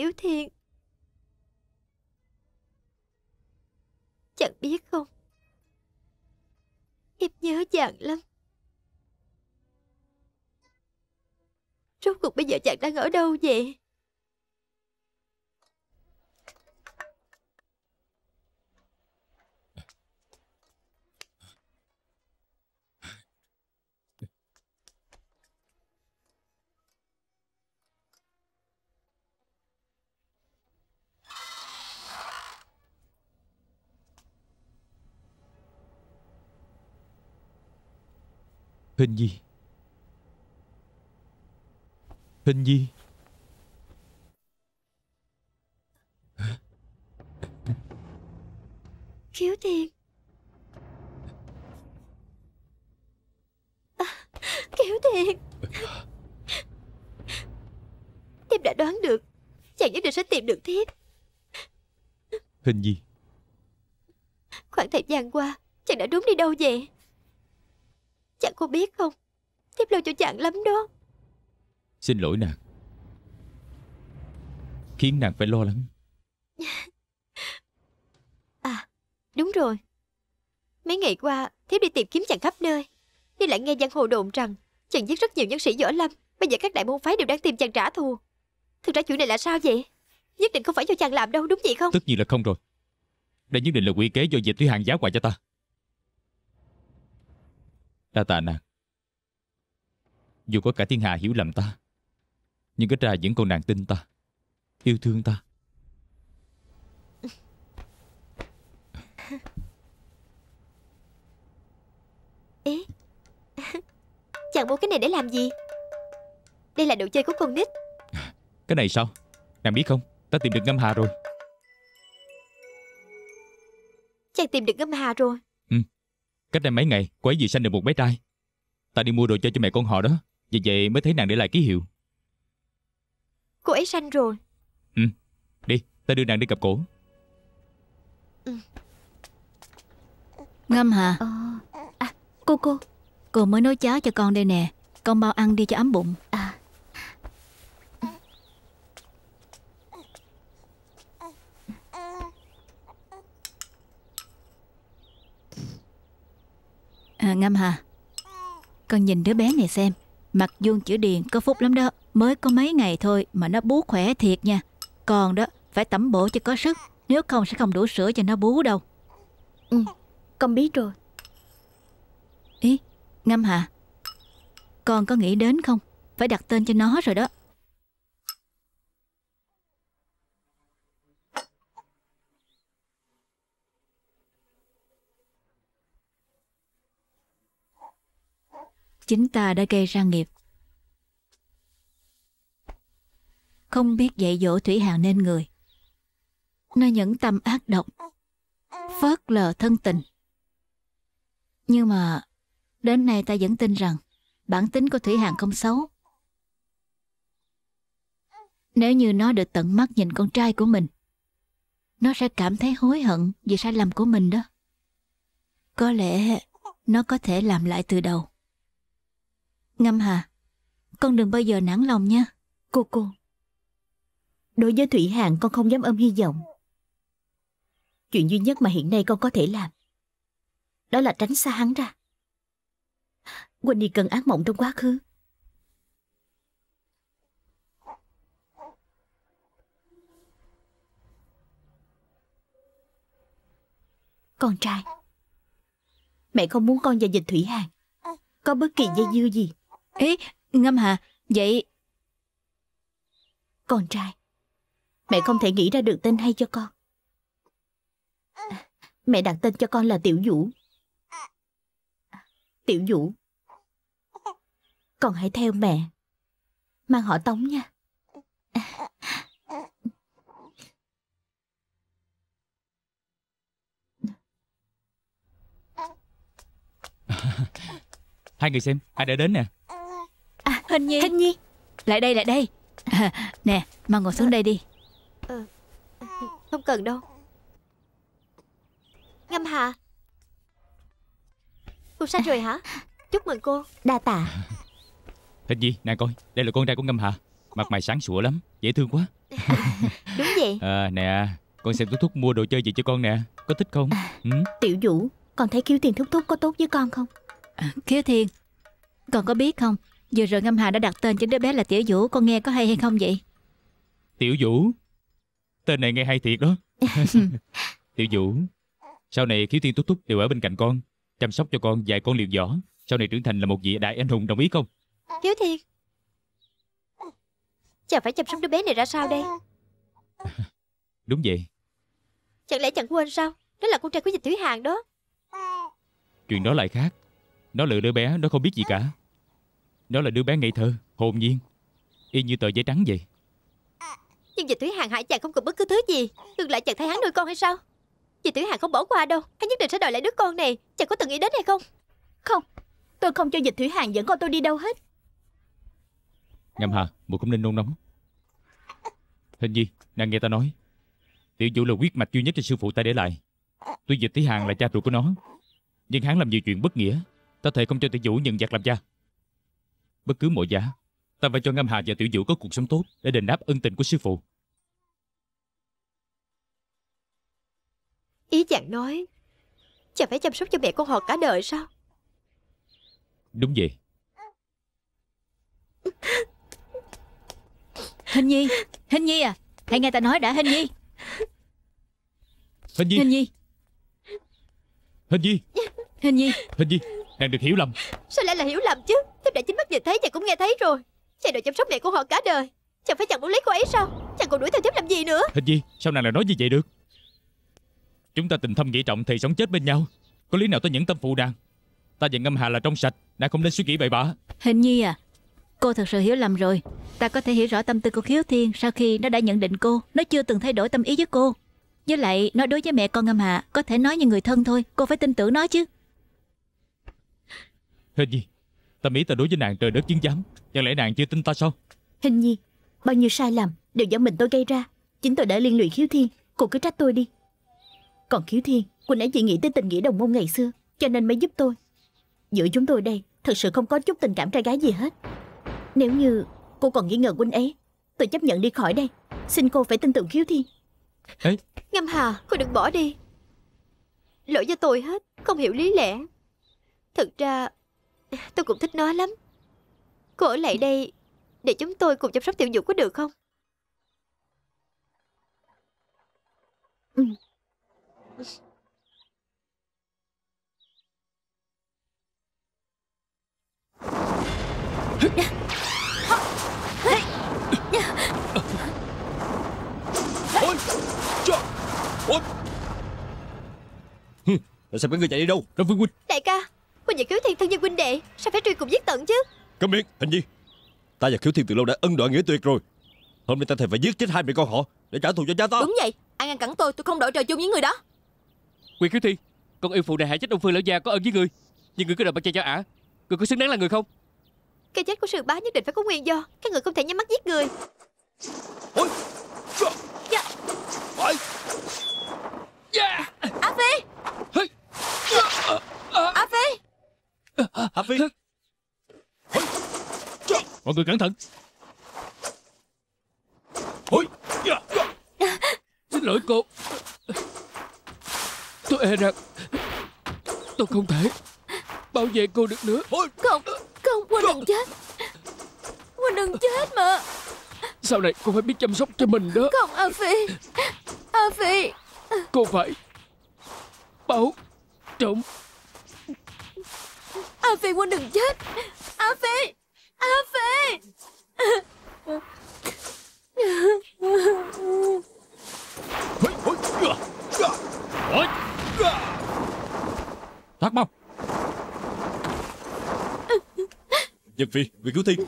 [SPEAKER 5] Hiểu Thiên Chẳng biết không? Hiệp nhớ chàng lắm. Rốt cuộc bây giờ chàng đang ở đâu vậy?
[SPEAKER 4] Hình Nhi Hình Nhi
[SPEAKER 5] Khiếu Thiên à, Khiếu Thiên Thiếp đã đoán được. Chàng nhất định sẽ tìm được Thiếp.
[SPEAKER 4] Hình Nhi
[SPEAKER 5] Khoảng thời gian qua Chàng đã trốn đi đâu vậy Chàng có biết không? Thiếp lo cho chàng lắm đó.
[SPEAKER 4] Xin lỗi nàng. Khiến nàng phải lo lắng.
[SPEAKER 5] À đúng rồi. Mấy ngày qua Thiếp đi tìm kiếm chàng khắp nơi. Nhưng lại nghe giang hồ đồn rằng Chàng giết rất nhiều nhân sĩ võ lâm. Bây giờ các đại môn phái đều đang tìm chàng trả thù. Thực ra chuyện này là sao vậy? Nhất định không phải do chàng làm đâu đúng vậy không?
[SPEAKER 4] Tất nhiên là không rồi. Đây nhất định là quỷ kế do Diệp Thúy Hằng giá quà cho ta Đa tạ nàng. Dù có cả thiên hạ hiểu lầm ta Nhưng ít ra vẫn còn nàng tin ta Yêu thương ta.
[SPEAKER 5] Ý Chàng mua cái này để làm gì? Đây là đồ chơi của con nít.
[SPEAKER 4] Cái này sao? Nàng biết không? Ta tìm được ngâm hà rồi.
[SPEAKER 5] Chàng tìm được ngâm hà rồi
[SPEAKER 4] Cách đây mấy ngày Cô ấy vừa sanh được một bé trai. Ta đi mua đồ chơi cho mẹ con họ đó Vì vậy mới thấy nàng để lại ký hiệu.
[SPEAKER 5] Cô ấy sanh rồi.
[SPEAKER 4] Đi Ta đưa nàng đi cặp cổ.
[SPEAKER 6] Ngâm Hà
[SPEAKER 10] Ờ. À cô cô
[SPEAKER 6] Cô mới nấu cháo cho con đây nè. Con bao ăn đi cho ấm bụng.
[SPEAKER 10] À
[SPEAKER 6] à, Ngâm Hà Con nhìn đứa bé này xem Mặt vuông chữ điền có phúc lắm đó. Mới có mấy ngày thôi mà nó bú khỏe thiệt nha. Còn đó phải tẩm bổ cho có sức Nếu không sẽ không đủ sữa cho nó bú đâu.
[SPEAKER 10] Con biết rồi.
[SPEAKER 6] Ý Ngâm Hà Con có nghĩ đến không? Phải đặt tên cho nó rồi đó Chính ta đã gây ra nghiệp Không biết dạy dỗ Thủy Hàn nên người Nó nhẫn tâm ác độc Phớt lờ thân tình Nhưng mà Đến nay ta vẫn tin rằng bản tính của Thủy Hàn không xấu. Nếu như nó được tận mắt nhìn con trai của mình, nó sẽ cảm thấy hối hận vì sai lầm của mình đó. Có lẽ nó có thể làm lại từ đầu. Ngâm Hà, con đừng bao giờ nản lòng nha.
[SPEAKER 10] Cô cô. Đối với Thủy Hàn con không dám ôm hy vọng. Chuyện duy nhất mà hiện nay con có thể làm Đó là tránh xa hắn ra. Quỳnh đi cần ác mộng trong quá khứ. Con trai. Mẹ không muốn con và dịch Thủy Hàn Có bất kỳ dây dưa gì
[SPEAKER 6] Ê, Ngâm Hà, vậy
[SPEAKER 10] Con trai Mẹ không thể nghĩ ra được tên hay cho con. Mẹ đặt tên cho con là Tiểu Vũ. Tiểu Vũ. Con hãy theo mẹ. Mang họ Tống nha.
[SPEAKER 4] Hai người xem Ai đã đến nè.
[SPEAKER 6] à, Hình Nhi,
[SPEAKER 10] Hình Nhi
[SPEAKER 6] lại đây, lại đây. À, nè, mà ngồi xuống đây đi.
[SPEAKER 5] Không cần đâu. Ngâm Hà. Cô sanh rồi hả? Chúc mừng cô.
[SPEAKER 10] Đa tạ.
[SPEAKER 4] Hình gì? Nàng coi Đây là con trai của Ngâm Hà. Mặt mày sáng sủa lắm Dễ thương quá.
[SPEAKER 5] Đúng vậy.
[SPEAKER 4] À, Nè Con xem Thúc Thúc mua đồ chơi gì cho con nè. Có thích không? Ừ?
[SPEAKER 10] Tiểu Vũ Con thấy khiếu tiền thúc thúc có tốt với con không?
[SPEAKER 6] À, Khiếu Thiên, con có biết không? Vừa rồi Ngâm Hà đã đặt tên cho đứa bé là Tiểu Vũ, con nghe có hay hay không vậy?
[SPEAKER 4] Tiểu Vũ? Tên này nghe hay thiệt đó. Tiểu Vũ Sau này Khiếu Thiên Thúc Thúc đều ở bên cạnh con Chăm sóc cho con dạy con luyện võ Sau này trưởng thành là một vị đại anh hùng đồng ý không?
[SPEAKER 5] Hiếu Thiên Chàng phải chăm sóc đứa bé này ra sao đây?
[SPEAKER 4] Đúng vậy.
[SPEAKER 5] Chẳng lẽ chẳng quên sao? Đó là con trai của dịch Thủy Hàn đó.
[SPEAKER 4] Chuyện đó lại khác. Nó là đứa bé nó không biết gì cả Nó là đứa bé ngây thơ Hồn nhiên. Y như tờ giấy trắng vậy.
[SPEAKER 5] Nhưng dịch Thủy Hàn hại chàng không cần bất cứ thứ gì. Ngược lại chàng thấy hắn nuôi con hay sao? Dịch Thủy Hàn không bỏ qua đâu. Hắn nhất định sẽ đòi lại đứa con này. Chàng có từng nghĩ đến hay không?
[SPEAKER 10] Không Tôi không cho dịch Thủy Hàn dẫn con tôi đi đâu hết.
[SPEAKER 4] Ngâm Hà Mùa cũng nên nôn nóng. Hình gì Nàng nghe ta nói. Tiểu Vũ là quyết mạch duy nhất cho sư phụ ta để lại. Tuy dịch Tí Hàng là cha ruột của nó Nhưng hắn làm nhiều chuyện bất nghĩa. Ta thề không cho Tiểu Vũ nhận giặc làm cha Bất cứ mọi giá Ta phải cho Ngâm Hà và Tiểu Vũ có cuộc sống tốt Để đền đáp ân tình của sư phụ.
[SPEAKER 5] Ý chàng nói Chàng phải chăm sóc cho mẹ con họ cả đời sao?
[SPEAKER 4] Đúng vậy.
[SPEAKER 6] Hình Nhi, Hình Nhi à, hãy nghe ta nói đã Hình Nhi.
[SPEAKER 4] Hình Nhi.
[SPEAKER 6] Hình Nhi,
[SPEAKER 4] Hình Nhi.
[SPEAKER 6] Hình Nhi.
[SPEAKER 4] Hình Nhi Nàng được hiểu lầm.
[SPEAKER 5] Sao lại là hiểu lầm chứ Thiếp đã chính mắt nhìn thấy chàng cũng nghe thấy rồi. Chàng đòi chăm sóc mẹ con họ cả đời. Chẳng phải chàng muốn lấy cô ấy sao? Chàng còn đuổi theo thiếp làm gì nữa?
[SPEAKER 4] Hình gì sao nàng lại nói như vậy được. Chúng ta tình thâm nghĩa trọng thì sống chết bên nhau. Có lý nào tôi nhẫn tâm phụ nàng Ta và ngâm hà là trong sạch Nàng không nên suy nghĩ bậy bạ.
[SPEAKER 6] Hình nhi à Cô thật sự hiểu lầm rồi. Ta có thể hiểu rõ tâm tư của khiếu thiên Sau khi nó đã nhận định cô. Nó chưa từng thay đổi tâm ý với cô. Với lại nó đối với mẹ con ngâm hà Có thể nói như người thân thôi. Cô phải tin tưởng nó chứ.
[SPEAKER 4] Hình gì Tâm ý ta đối với nàng trời đất chứng giám Chẳng lẽ nàng chưa tin ta sao
[SPEAKER 10] Hình nhi, bao nhiêu sai lầm đều do mình tôi gây ra. Chính tôi đã liên lụy khiếu thiên, cô cứ trách tôi đi. Còn khiếu thiên, cô ấy chỉ nghĩ tới tình nghĩa đồng môn ngày xưa, cho nên mới giúp tôi. Giữa chúng tôi đây, thật sự không có chút tình cảm trai gái gì hết. Nếu như cô còn nghi ngờ huynh ấy, tôi chấp nhận đi khỏi đây. Xin cô phải tin tưởng khiếu thiên.
[SPEAKER 5] Ngâm Hà cô đừng bỏ đi Lỗi cho tôi hết Không hiểu lý lẽ Thực ra Tôi cũng thích nó lắm. Cô ở lại đây Để chúng tôi cùng chăm sóc tiểu dụ có được không?
[SPEAKER 2] Ôi Trời Ôi. Sao các người chạy đi đâu?
[SPEAKER 4] Đông Phương Huynh
[SPEAKER 5] Đại ca và Khiếu Thiên thân nhân huynh đệ Sao phải truy cùng giết tận chứ?
[SPEAKER 2] Câm miệng Hình gì Ta và Khiếu Thiên từ lâu đã ân đoạn nghĩa tuyệt rồi. Hôm nay ta thề phải giết chết hai mẹ con họ Để trả thù cho cha ta.
[SPEAKER 8] Đúng vậy Ai ngăn cản tôi tôi không đội trời chung với người đó.
[SPEAKER 9] Quyền khiếu thiên Con yêu phụ này hại chết Đông Phương lão gia có ơn với người Nhưng người cứ đòi bắt cha cho ả. Người có xứng đáng là người không?
[SPEAKER 5] Cái chết của sư bá nhất định phải có nguyên do Các người không thể nhắm mắt giết người.
[SPEAKER 2] Ôi
[SPEAKER 5] Dạ.
[SPEAKER 2] Ôi
[SPEAKER 8] Á Phi Á Phi
[SPEAKER 2] Hạ Phi
[SPEAKER 4] Mọi người cẩn thận.
[SPEAKER 2] Ôi
[SPEAKER 3] Xin lỗi cô. Tôi e rằng Tôi không thể Bảo vệ cô được nữa.
[SPEAKER 8] Không Không Huynh đừng chết. Huynh đừng chết mà.
[SPEAKER 3] Sau này cô phải biết chăm sóc cho mình đó.
[SPEAKER 8] Không A Phi. A Phi.
[SPEAKER 3] Cô phải Bảo trọng
[SPEAKER 8] A Phi Huynh đừng chết. A Phi A Phi
[SPEAKER 4] Thoát mau.
[SPEAKER 2] Nhật Phi Vì cứu thiên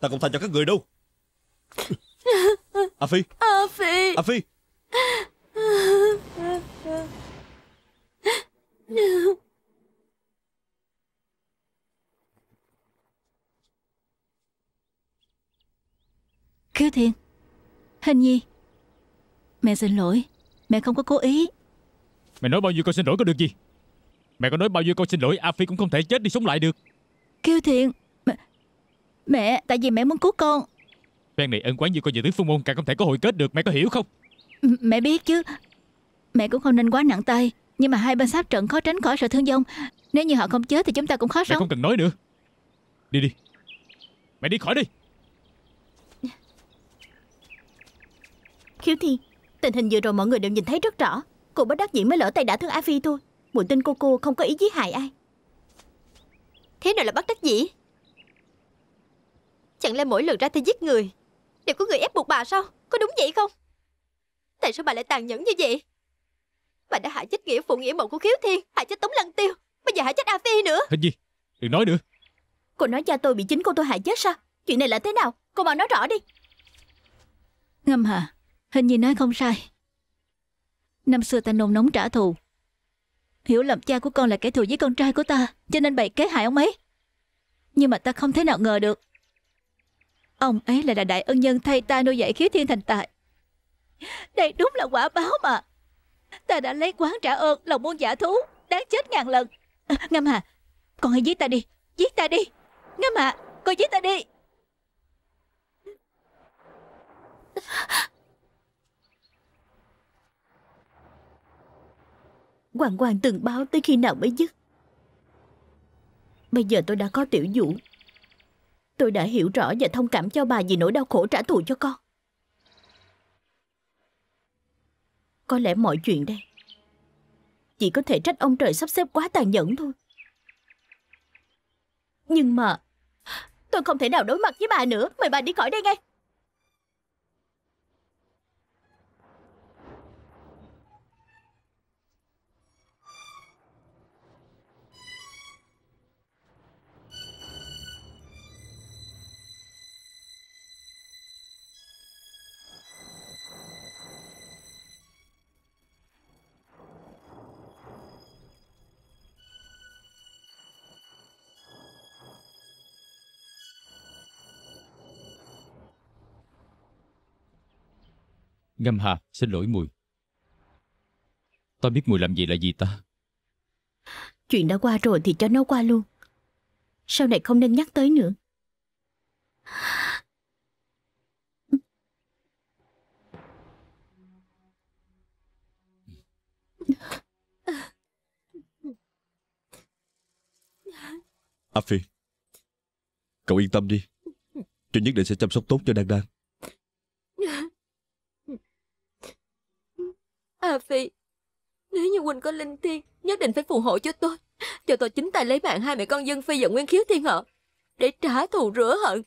[SPEAKER 2] Ta không tha cho các người đâu. A Phi.
[SPEAKER 8] A Phi
[SPEAKER 2] A Phi
[SPEAKER 6] Khiếu thiên. Hình nhi. Mẹ xin lỗi. Mẹ không có cố ý.
[SPEAKER 4] Mẹ nói bao nhiêu con xin lỗi có được gì? Mẹ có nói bao nhiêu con xin lỗi A Phi cũng không thể chết đi sống lại được.
[SPEAKER 6] Khiếu thiên Mẹ, mẹ Tại vì mẹ muốn cứu con.
[SPEAKER 4] Phen này ân quán như con về tướng phương môn càng không thể có hội kết được Mẹ có hiểu không?
[SPEAKER 6] M- Mẹ biết chứ. Mẹ cũng không nên quá nặng tay Nhưng mà hai bên sát trận khó tránh khỏi sự thương vong. Nếu như họ không chết thì chúng ta cũng khó
[SPEAKER 4] Mẹ
[SPEAKER 6] sống.
[SPEAKER 4] không cần nói nữa. Đi đi. Mẹ đi khỏi đi
[SPEAKER 10] Khiếu thiên, tình hình vừa rồi mọi người đều nhìn thấy rất rõ. Cô bất đắc dĩ mới lỡ tay đã thương A Phi thôi. Mùi tin cô cô không có ý giết hại ai.
[SPEAKER 5] Thế nào là bắt đắc dĩ Chẳng lẽ mỗi lần ra tay giết người Đều có người ép buộc bà sao Có đúng vậy không Tại sao bà lại tàn nhẫn như vậy Bà đã hại chết nghĩa phụ nghĩa mộng của khiếu thiên Hại chết Tống Lăng Tiêu Bây giờ hại chết A Phi nữa
[SPEAKER 4] Hình gì Đừng nói nữa
[SPEAKER 10] Cô nói cha tôi bị chính cô tôi hại chết sao? Chuyện này là thế nào? Cô mau nói rõ đi.
[SPEAKER 6] Ngâm hà Hình như nói không sai. Năm xưa ta nôn nóng trả thù. Hiểu lầm cha của con là kẻ thù với con trai của ta Cho nên bày kế hại ông ấy. Nhưng mà ta không thể nào ngờ được. Ông ấy lại là đại ân nhân thay ta nuôi dạy khiếu thiên thành tài. Đây đúng là quả báo mà. Ta đã lấy quán trả ơn lòng muôn giả thú Đáng chết ngàn lần. À, Ngâm hà Con hãy giết ta đi Giết ta đi. Ngâm hà Con giết ta đi.
[SPEAKER 10] Hoàng hoàng từng báo tới khi nào mới dứt. Bây giờ tôi đã có tiểu dụ. Tôi đã hiểu rõ và thông cảm cho bà vì nỗi đau khổ trả thù cho con. Có lẽ mọi chuyện đây chỉ có thể trách ông trời sắp xếp quá tàn nhẫn thôi. Nhưng mà tôi không thể nào đối mặt với bà nữa. Mời bà đi khỏi đây ngay.
[SPEAKER 4] Ngâm Hà, xin lỗi mùi. Tôi biết mùi làm gì là gì ta.
[SPEAKER 10] Chuyện đã qua rồi thì cho nó qua luôn. Sau này không nên nhắc tới nữa.
[SPEAKER 2] A Phi Cậu yên tâm đi Tôi nhất định sẽ chăm sóc tốt cho Đan Đan
[SPEAKER 8] Hà Phi, Nếu như Quỳnh có linh thiên Nhất định phải phù hộ cho tôi. Cho tôi chính tay lấy mạng hai mẹ con dân Phi và Nguyên Khiếu Thiên Hợp Để trả thù rửa hận.